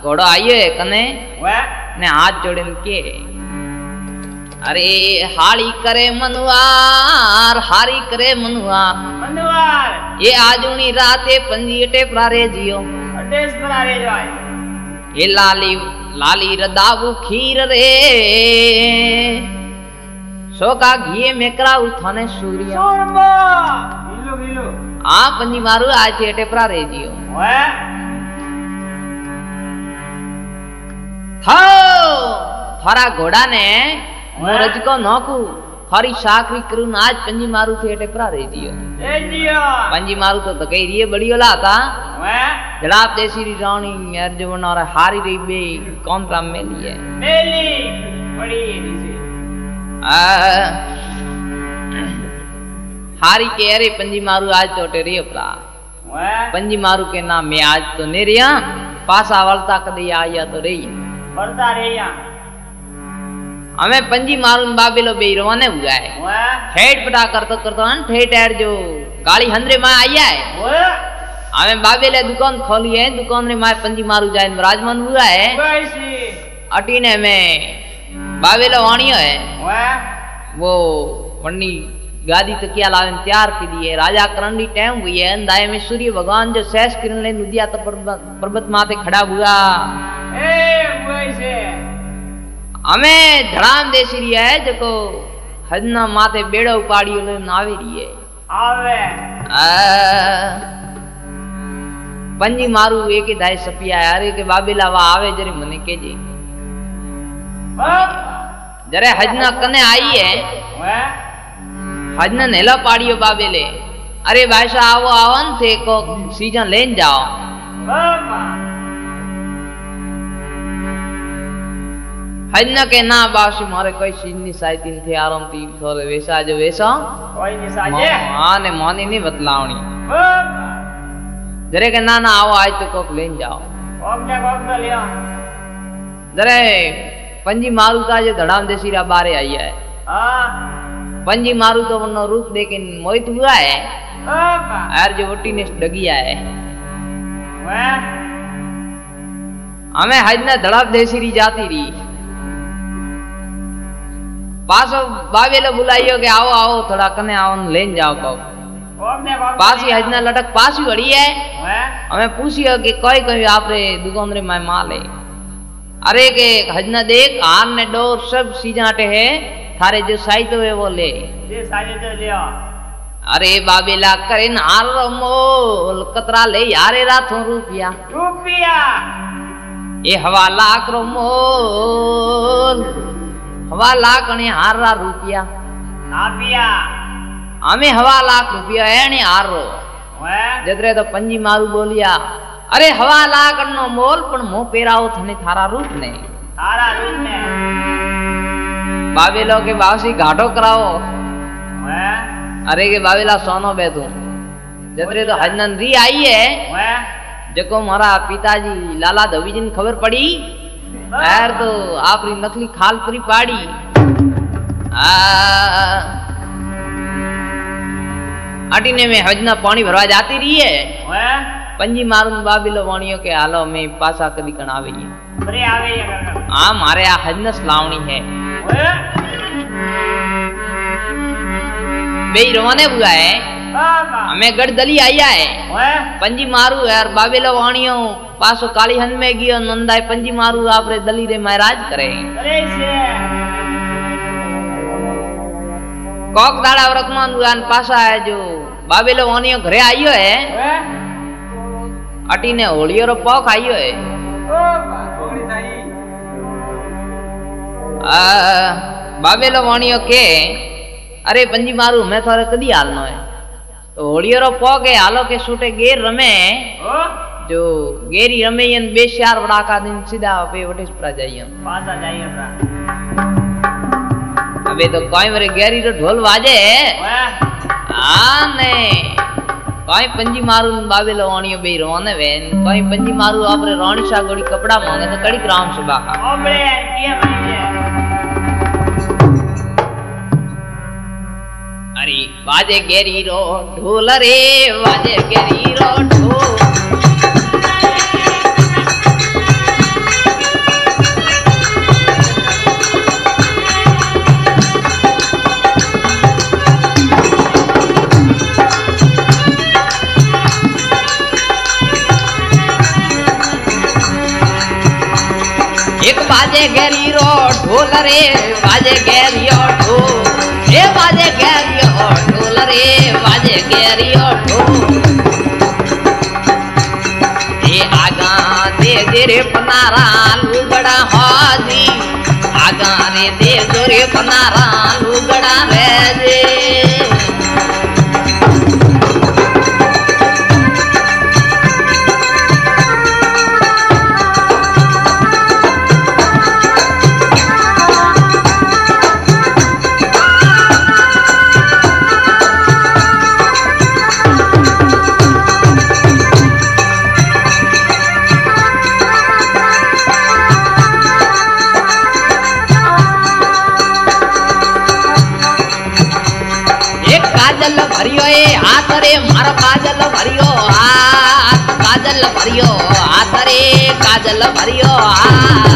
घोड़ो आयो है कने। वे। ने हाथ जोड़े ने के अरे हाड़ी करे मनुआर हारी करे मनुआर मनवार ये आजुनी राते पंजी अटे प्रारे जियो अटेस पर रे जाए ये लाली लाली रदाबू खीर रे सोका घी में कराऊ थाने सूर्य सोरबा गिलो गिलो आ पंजी मारू आज थारा घोड़ा ने मोरज को नौकू थारी साकरी करून आज पंजी मारू थे अटे प्रारे जियो। ए जियो! पंजी मारू तो कई रिए बड़ी वाला था वे जड़ाप देसी री रानी यार जो बना रहा हारी रही बे कौन काम में लिए मेली! बड़ी दिसे आ, हारी के अरे पंजी मारू आज तो टेरी अपरा वे पंजी मारू में तो नहीं रिया तो रे हमें पंजी मारू न बाबेलो बे रोने हुआ है ठेठ पटा करतो करतो न ठेठ एर जो काली हंद्रे में आया है हमें बाबेले दुकान खोली है दुकान में मारे पंजी मारू जाए विराजमान हुआ है वैसी अटीने में बाबेलो वाणियो है वो वन्नी गादी तकिया लावे तैयार की दी है राजा करण री टाइम हुई है। अंदाए में सूर्य भगवान जो सहस किरण ले नुदिया तो पर्वत माथे खड़ा हुआ। हमें धड़ाम दे सी है जको हजना माथे बेड़ो उपाड़ी ले नावे रही है। आवे। पंजी मारू एक धाय सपिया अरे के बाबेला वा आवे जरे मने के जी। जरे हजना कने आई है। वे हजने नेला पाड़ियो बाबेले अरे भाई साहब आवो आवन थे को सीज़न लेन जाओ बाबा हजना के ना बासी मारे कोई सीजनी साइतिन थे आराम थी थोड़े वैसा जो वैसा कोई नहीं साजे हाँ ने मोनी नहीं बतलावनी बाबा जरे के ना ना आओ आज तो कोक लेन जाओ ओके ओके लिया जरे पंजी मारू रा तो वनो रूप देखे मोहित हुआ है यार जो वोटी ने डगिया है हमें हजना धड़ाप देसी री जाती रही पासो बावेलो बुलाइयो के आओ आओ थोड़ा कने आओ न लेन जाओ ओके पासी हजना लटक पासी वड़ी है हमें पूछियो कि कोई कोई आप रे दुकान रे मैं माल है अरे के हजना देख आन ने डोर सब सीजाटे है थारे जो साइतो है वो ले। ये साजे तो लिया अरे बाबेला करे नार मोल कतरा ले यारे राथों रुपया। रुपया। ये हवा लाख रो मोल हवा लाख ने हार रा रुपया। आपिया हमें हवा लाख रुपया है ने हार। रो वे जतरे तो पंजी मारू बोलिया अरे हवा लाख नो मोल पण मो पेराओ थने के बावसी घाटो कराओ। वे? अरे के बाबेला सोनो बैठू जतरे तो हजनन री आई है। जको मारा पिताजी लाला धवी जी ने खबर पड़ी। यार तो आप री नकली खाल परी पाड़ी। आ अटीने में हजना पानी भरवा जाती रही है। पंजी मारून बाबीलो वाणियो के हालो में पासा कदी कण आवे ही बरे आवे हाँ मारे आ हजनस लावणी है। बेई रोने बुआ है। हमें गढ़ दली आया है। पंजी मारू यार बाबेलो वाणियो पासो काली हन में गियो नंदाय पंजी मारू आपरे दली रे महाराज करे। कोक दाड़ा वर्तमान दुकान पासा है जो बाबेलो वाणियो घरे आयो है। अटी ने होलियो रो पौक आयो है। बाबेलो वाणियो के अरे पंजी मारू मैं थारे कदी हालनो है। तो होलियो रो पौक है हालो के सूटे गेर रमे जो गेरी रमे यन बेशार बड़ा का दिन सीधा पे वटेस पड़ा जाइयो। पासा जाइए अपना अबे तो कोई मेरे गेरी रो ढोल वाजे। ओए। हाँ ने। कोई पंजी मारू बाबेलो वाणियो बे रोने वेन। कोई पंजी मारू आपरे सा गोड़ी कपड़ा मांगे तो अरे, वाजे गेरी रो ढोल रे, वाजे गेरी रो ढोल। एक बाजे गेरी रो ढोल रे बाजे गेरी ढोल। दे दे रे पनारा लुगड़ा हाजी आगा रे दे रे मार काजल भरियो हाथ काजल भरियो हाथ रे काजल भरियो हाथ।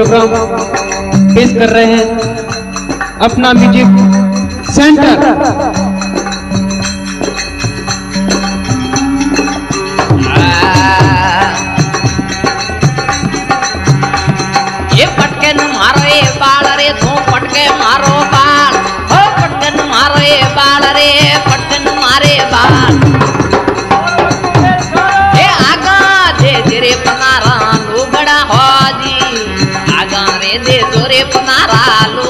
प्रोग्राम पेश कर रहे हैं। अपना म्यूज़िक सेंटर। लुगड़ा हाजे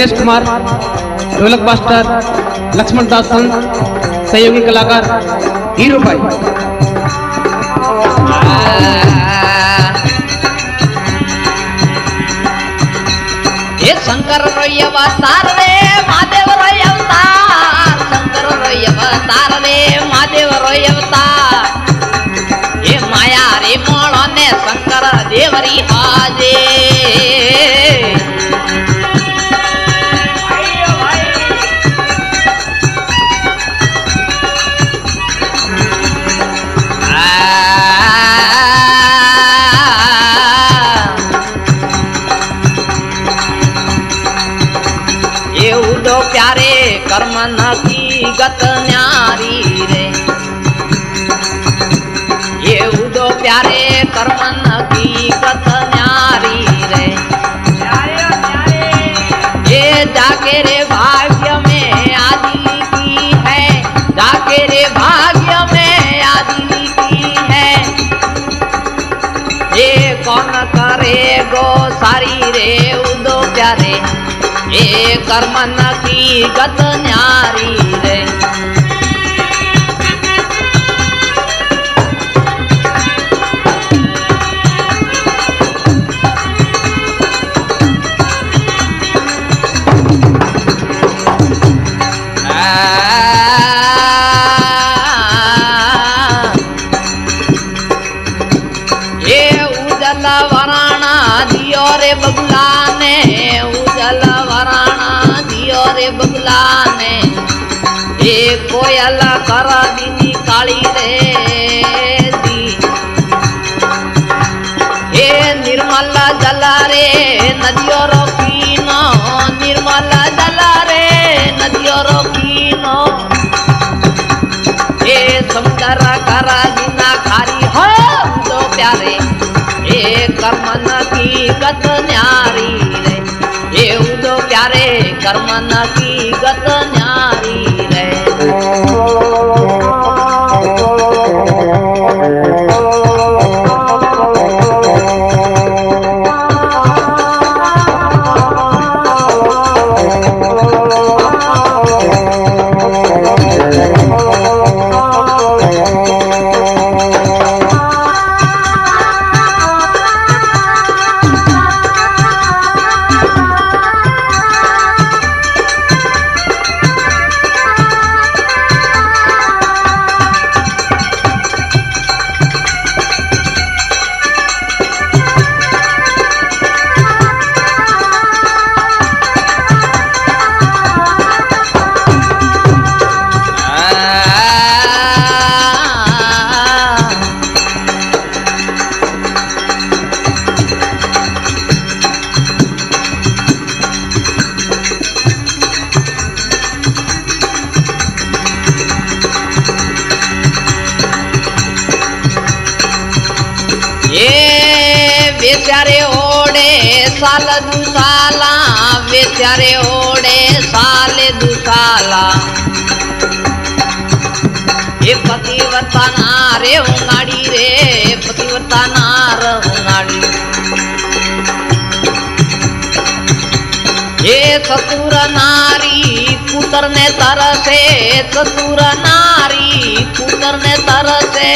दिनेश कुमार, ढोलक मास्टर, लक्ष्मण दास संत, सहयोगी कलाकार, हीरो भाई। ये शंकर रोय अवतार रे, महादेव शंकर रे, महादेव ये माया रे ने शंकर देवरी हाजे। सारी रे उदो प्यारे ये कर्मन की गत न्यारी रे नदियो रो कीनो निर्मल जल रे नदियों रो ए समुद्र करा जिना खारी हो तो प्यारे। ए कर्मन की गत न्यारी रे। ए उदो प्यारे कर्मन की गत न्यारी। ससुर नारी पुत्र ने तरसे ससुर नारी पुत्र ने तरसे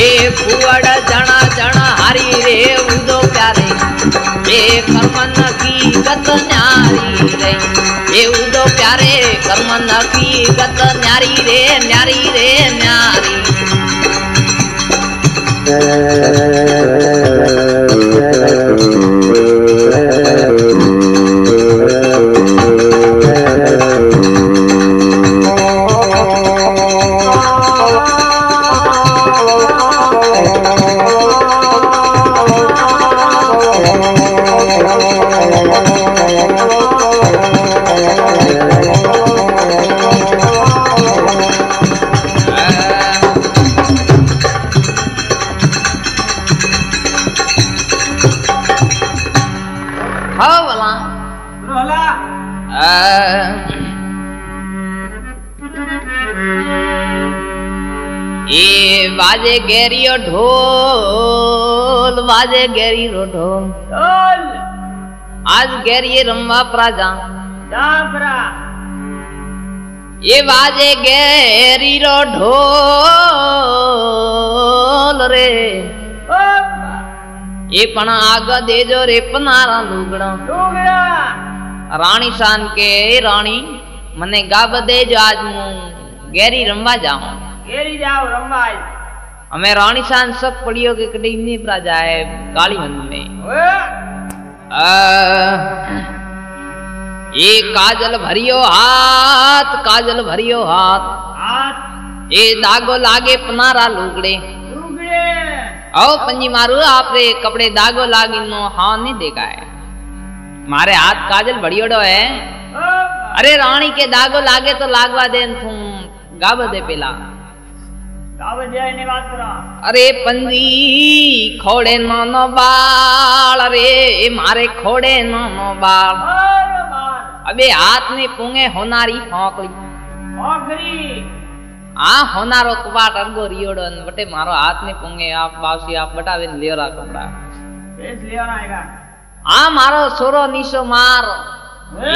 ये फुअड़ जण जण हरी रे, उदो प्यारे। ये कर्मन की गत न्यारी रे। ये उदो प्यारे, कर्मन की गत न्यारी रे न्यारी रे, न्यारी। Thank you. ગેરીયો ઢોલ વાજે ગેરીયો ઢોલ. ઢોલ! આજ ગેરીએ રમવા પ્રાજા. ડાબરા એ વાજે ગેરીરો ઢોલ રે. એ પણ આગ દેજો રે પનારા લુગડા. લુગડા! રાણી શાન કે રાણી મને ગાબ દેજો આજ હું ગેરી રમવા જાઉં. ગેરી જાવ રમવા. हमें रानी शान सब पड़ियो के कटे इन्हीं पर जाए, काली मंद में। ये काजल भरियो हाथ, काजल भरियो हाथ। ये दागो लागे पनारा लुगड़े। आओ पंजी मारो आप रे कपड़े दागो लागी नो हाँ नहीं देखा है मारे हाथ काजल बढ़ियो डो है। अरे रानी के दागो लागे तो लागवा देन तुम गाबदे पिला। અરે પંજી ખોડે નાનો બાળ. અરે મારે ખોડે નાનો બાળ. હવે હાથ ને પૂંગે હોનારી હોકલી આ હોનારો કવાટ અરગો રિયોડો વટે મારો હાથ ને પૂંગે આપ બાવસી આપ બટાવે લેરા કપડા આ મારો સોરો નીસો માર.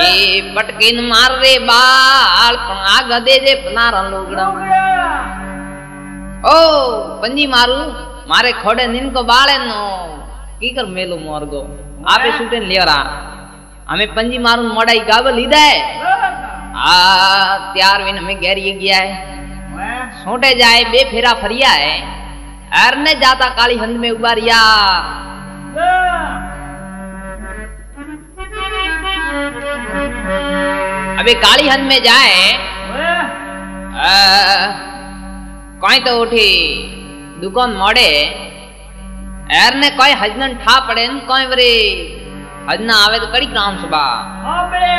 એ બટકીન માર રે બાળ પણ આ ગદે જે પનારા લુગડા. ಓ ಪಂಜಿ ಮಾರು ಮಾರೆ ಖೋಡೆ ನಿನ್ಕೋ ಬಾಳೆನ್ನು ಕೀಕರ್ ಮೇಲು ಮೋರ್ಗೋ ಆಪೆ ಸೂಟೇನ್ ಲೇವರ અમે પંજી મારું મોડાઈ ગાવ લીધા. આ ત્યાર વિન અમે ઘેરી ગયા સોટે જાય, બે ફેરા ફર્યા હે અરને જાતા કાળી હંદ મે ઊભા રહ્યા અબે કાળી હંદ મે જાય કોઈ તો ઉઠી દુકાન મળે એરને કોઈ હજનન ઠા પડે ને કોઈ વરે. હજના આવે તો કડી ગ્રામ સભા. આપણે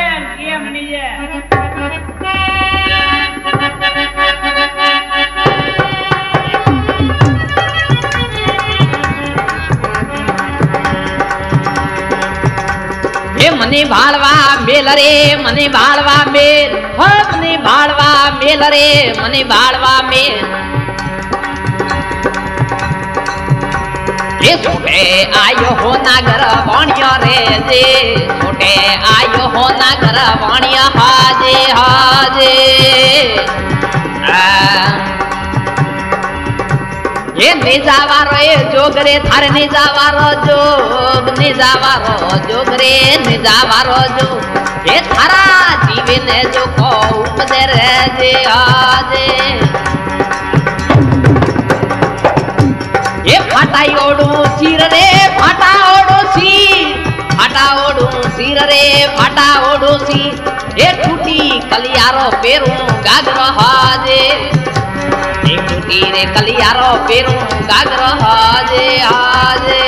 મને ભાળવા મેલ રે, મને ભાળવા મેલ. મને ભાળવા મેલ રે, મને ભાળવા મેલ. એ ફૂટે આયો હો નાગર વાણિયા રે જે. ફૂટે આયો હો નાગર વાણિયા હાજે હાજે. એ નિજાવારો એ જોગરે, થાર નિજાવારો જોગ નિજાવારો જોગરે નિજાવારો જોગ. એ થારા જીવીને જો કહું રે જે હાજે. ஏ பாட்டாய் ஓடும் சீரரே பாட்டா ஓடும் சீ. பாட்டா ஓடும் சீரரே பாட்டா ஓடும் சீ. ஏ குட்டி கலியாரோ பேரும் காகரோ ஹாஜே ஏ குட்டி ரே கலியாரோ பேரும் காகரோ ஹாஜே ஹாஜே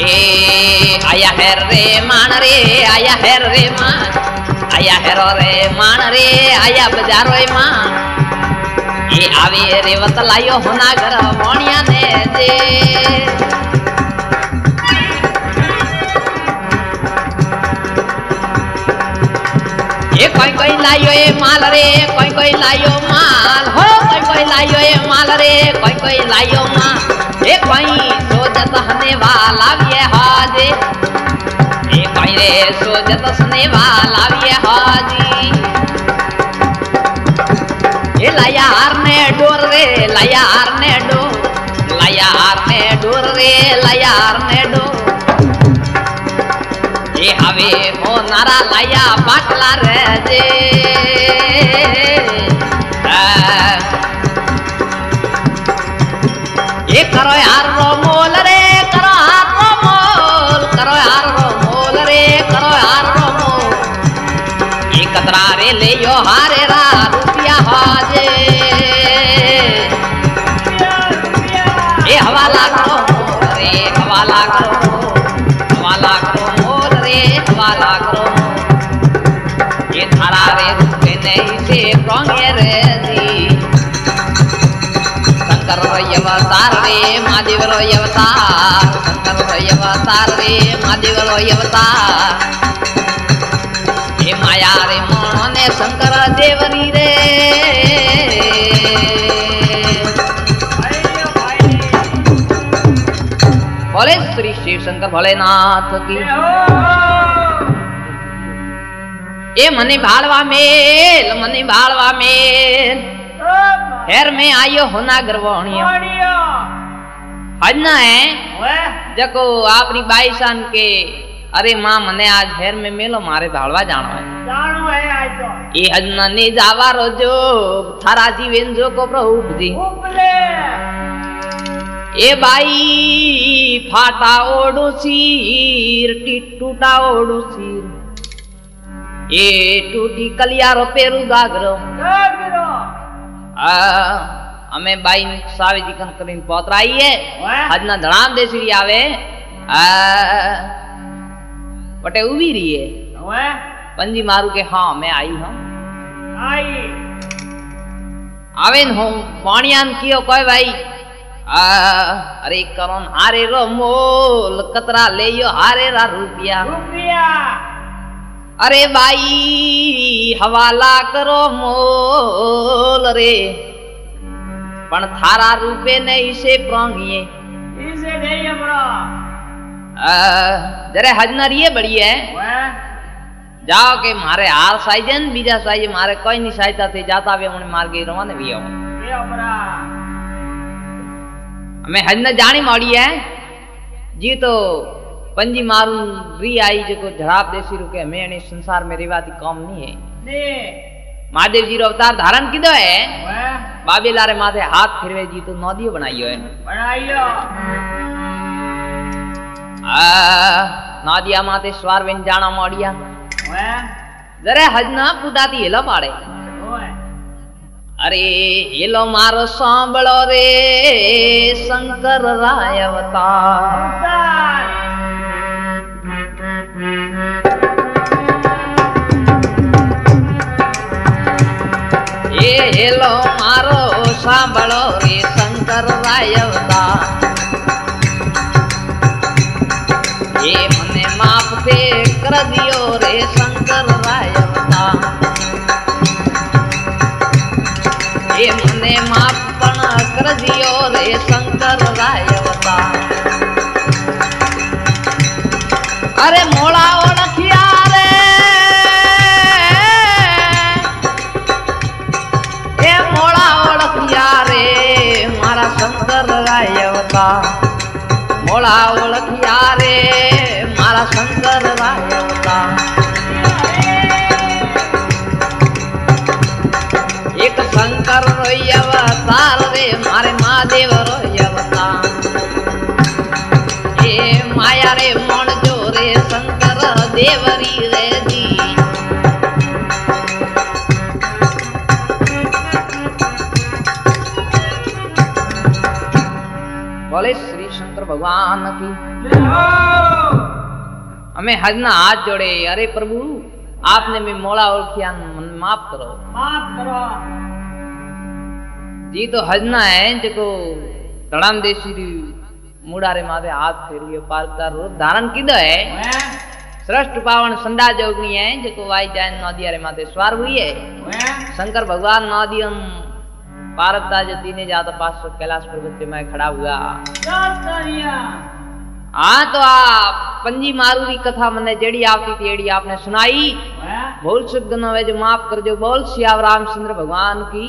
ஏ ஆயா ஹெர் ரே மான ரே ஆயா ஹெர் ரே மான આયા હેરો રે માણ રે, આયા બજારો માણ. એ આવે રે વતલાયો હોના ઘર મોણિયા ને જે. એ કોઈ કોઈ લાયો એ માલ રે, કોઈ કોઈ લાયો માલ. હો, કોઈ કોઈ લાયો એ માલ રે, કોઈ કોઈ લાયો માલ. એ કોઈ સોજત હને વાલાવીએ હાજે. मेरे सोजत सुने वाला भी हाजी। लयार ने डोर रे, लयार ने डो, लयार ने डोर रे, लयार ने डो। ये हवे हो नारा लया पाटला रे जे। बारे ले यो हारे रा, रुपिया हाजे। ए हवाला करो रे, हवाला करो हवाला करो मोर रे, हवाला करो। ये थारा रे रुपे नहीं से प्रोंगे रे जी। शंकर अवतार रे, महादेव अवतार। शंकर अवतार रे, महादेव अवतार। હે માયા રે મોણો ને શંકર દેવની રે બોલે શ્રી શિવ શંકર ભોલેનાથ કી એ મને ભાળવા મેલ મને ભાળવા મેલ હેર મેં આયો હોના ગરવાણીઓ આજના હે જકો આપની બાઈસાન કે અરે માં મને આજ હેર મે મેલો મારે ધાળવા જાણો હે જાણો હે આજ તો એ અજ્ઞાને જાવા રોજો થારા જીવેન જો કો પ્રભુજી ઉપલે એ બાઈ ફાટા ઓડું શીર ટીટુટા ઓડું શીર એ ટૂટી કલિયારો પેરું ગાગરો ગાગરો આ અમે બાઈ સાવી જીકન કરીને પોતરાઈએ આજના ધણામ દેસરી આવે આ વટે ઊભી રહીએ. હવે? પંજી મારું કે હા મેં આવી હા. આવી આવે ને હું પાણિયાન કયો કોઈ ભાઈ આ અરે કરોન હારે રો મોલ કતરા લેયો હારે રા રૂપિયા. રૂપિયા. અરે ભાઈ હવાલા કરો મોલ રે પણ થારા રૂપે નહીં છે પ્રોંગીએ ઈસે નહીં આપણો जरे हजनर ये बड़ी है ઓએ जाओ के मारे हार साइजन बीजा साइज मारे कोई नहीं सहायता थे जाता वे उन्हें मार के रवाने भी आओ બે હમણા અમે હજને જાણી મળી હે जी तो पंजी मारू री आई जो झड़ाप देसी रुके हमें अने संसार में रेवाती काम नहीं है ને महादेव जी रो अवतार धारण किदो है ઓએ बाबेला रे माथे हाथ फिरवे जी तो नदियो बनाइयो है બનાવ્યો આ નાદિયામાં તે સ્વાર વેંજાણા મળ્યા. જરે હજના પુદાતી હેલો પાડે. અરે હેલો મારો સાંભળો રે શંકર રાય અવતાર. એ હેલો મારો સાંભળો રે શંકર રાય અવતાર. हे मने माफ़ पे कर दियो रे शंकर राय हे मने माफ़ पण कर दियो रे शंकर राय अरे मोड़ा ओळखिया रे। ए मोड़ा ओळखिया रे, मारा शंकर राय अवतार ભોળા ઓળખ્યા રે મારા શંકર રાયતા એક શંકર રોય અવતાર રે મારે મહાદેવ રોય અવતાર એ માયા રે મણજો રે શંકર દેવરી રે જી Police. भगवान की। हमें हजना हाथ जोड़े अरे प्रभु आपने मैं मोड़ा ओळख्या मन माफ़ करो। माफ़ करो। जी तो हजना है जको धड़ाम देसी री मुड़ा रे माथे हाथ फेरियो पालदार धारण किदो है। श्रेष्ठ पावन संडा जोगनी है जको वाई जान नदिया रे माथे स्वार हुई है। शंकर भगवान नदियम पारक था तीन जाता पास कैलाश पर्वत पे मैं खड़ा हुआ। हाँ तो आप पंजी मारू की कथा मैंने जेड़ी आपकी थी आपने सुनाई। भूल सुख दोनों जो माफ़ कर जो बोल सियाव रामचंद्र भगवान की।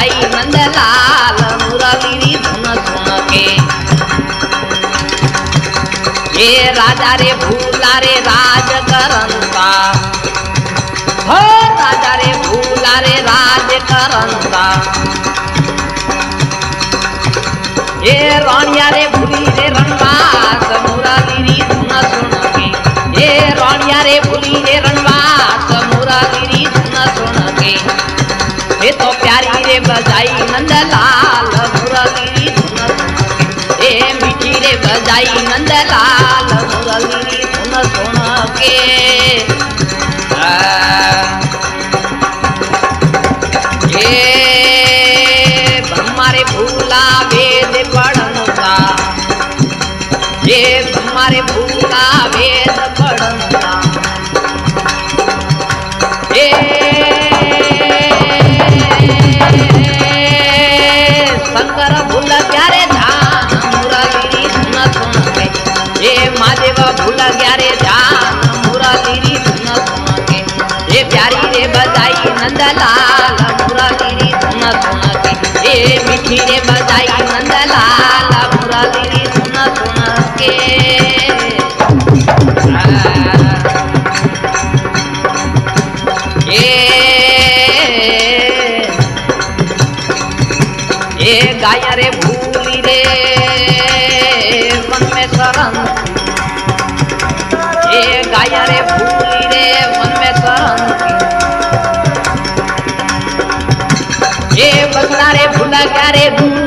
साई नंदलाल मुरली धुन सुन के ये राजा रे भूला रे राज करंता हो राजा रे भूला रे राज करंता ये रानिया रे भूली रे रंगास मुरली बजाई नंदलाल मुरली री धुन सुन ए मीठी रे बजाई नंदलाल मुरली री धुन सुन के। ये हमारे भूला वेद पढ़नुता ये हमारे भूला वेद भूल ग्यारे ध्यान धुन सुन के। ये प्यारी रे बजाई नंदलाल मुरली धुन सुन के। ये मीठी रे बजाई नंदलाल मुरली धुन सुन के। ये गाय रे भूली रे। I got it.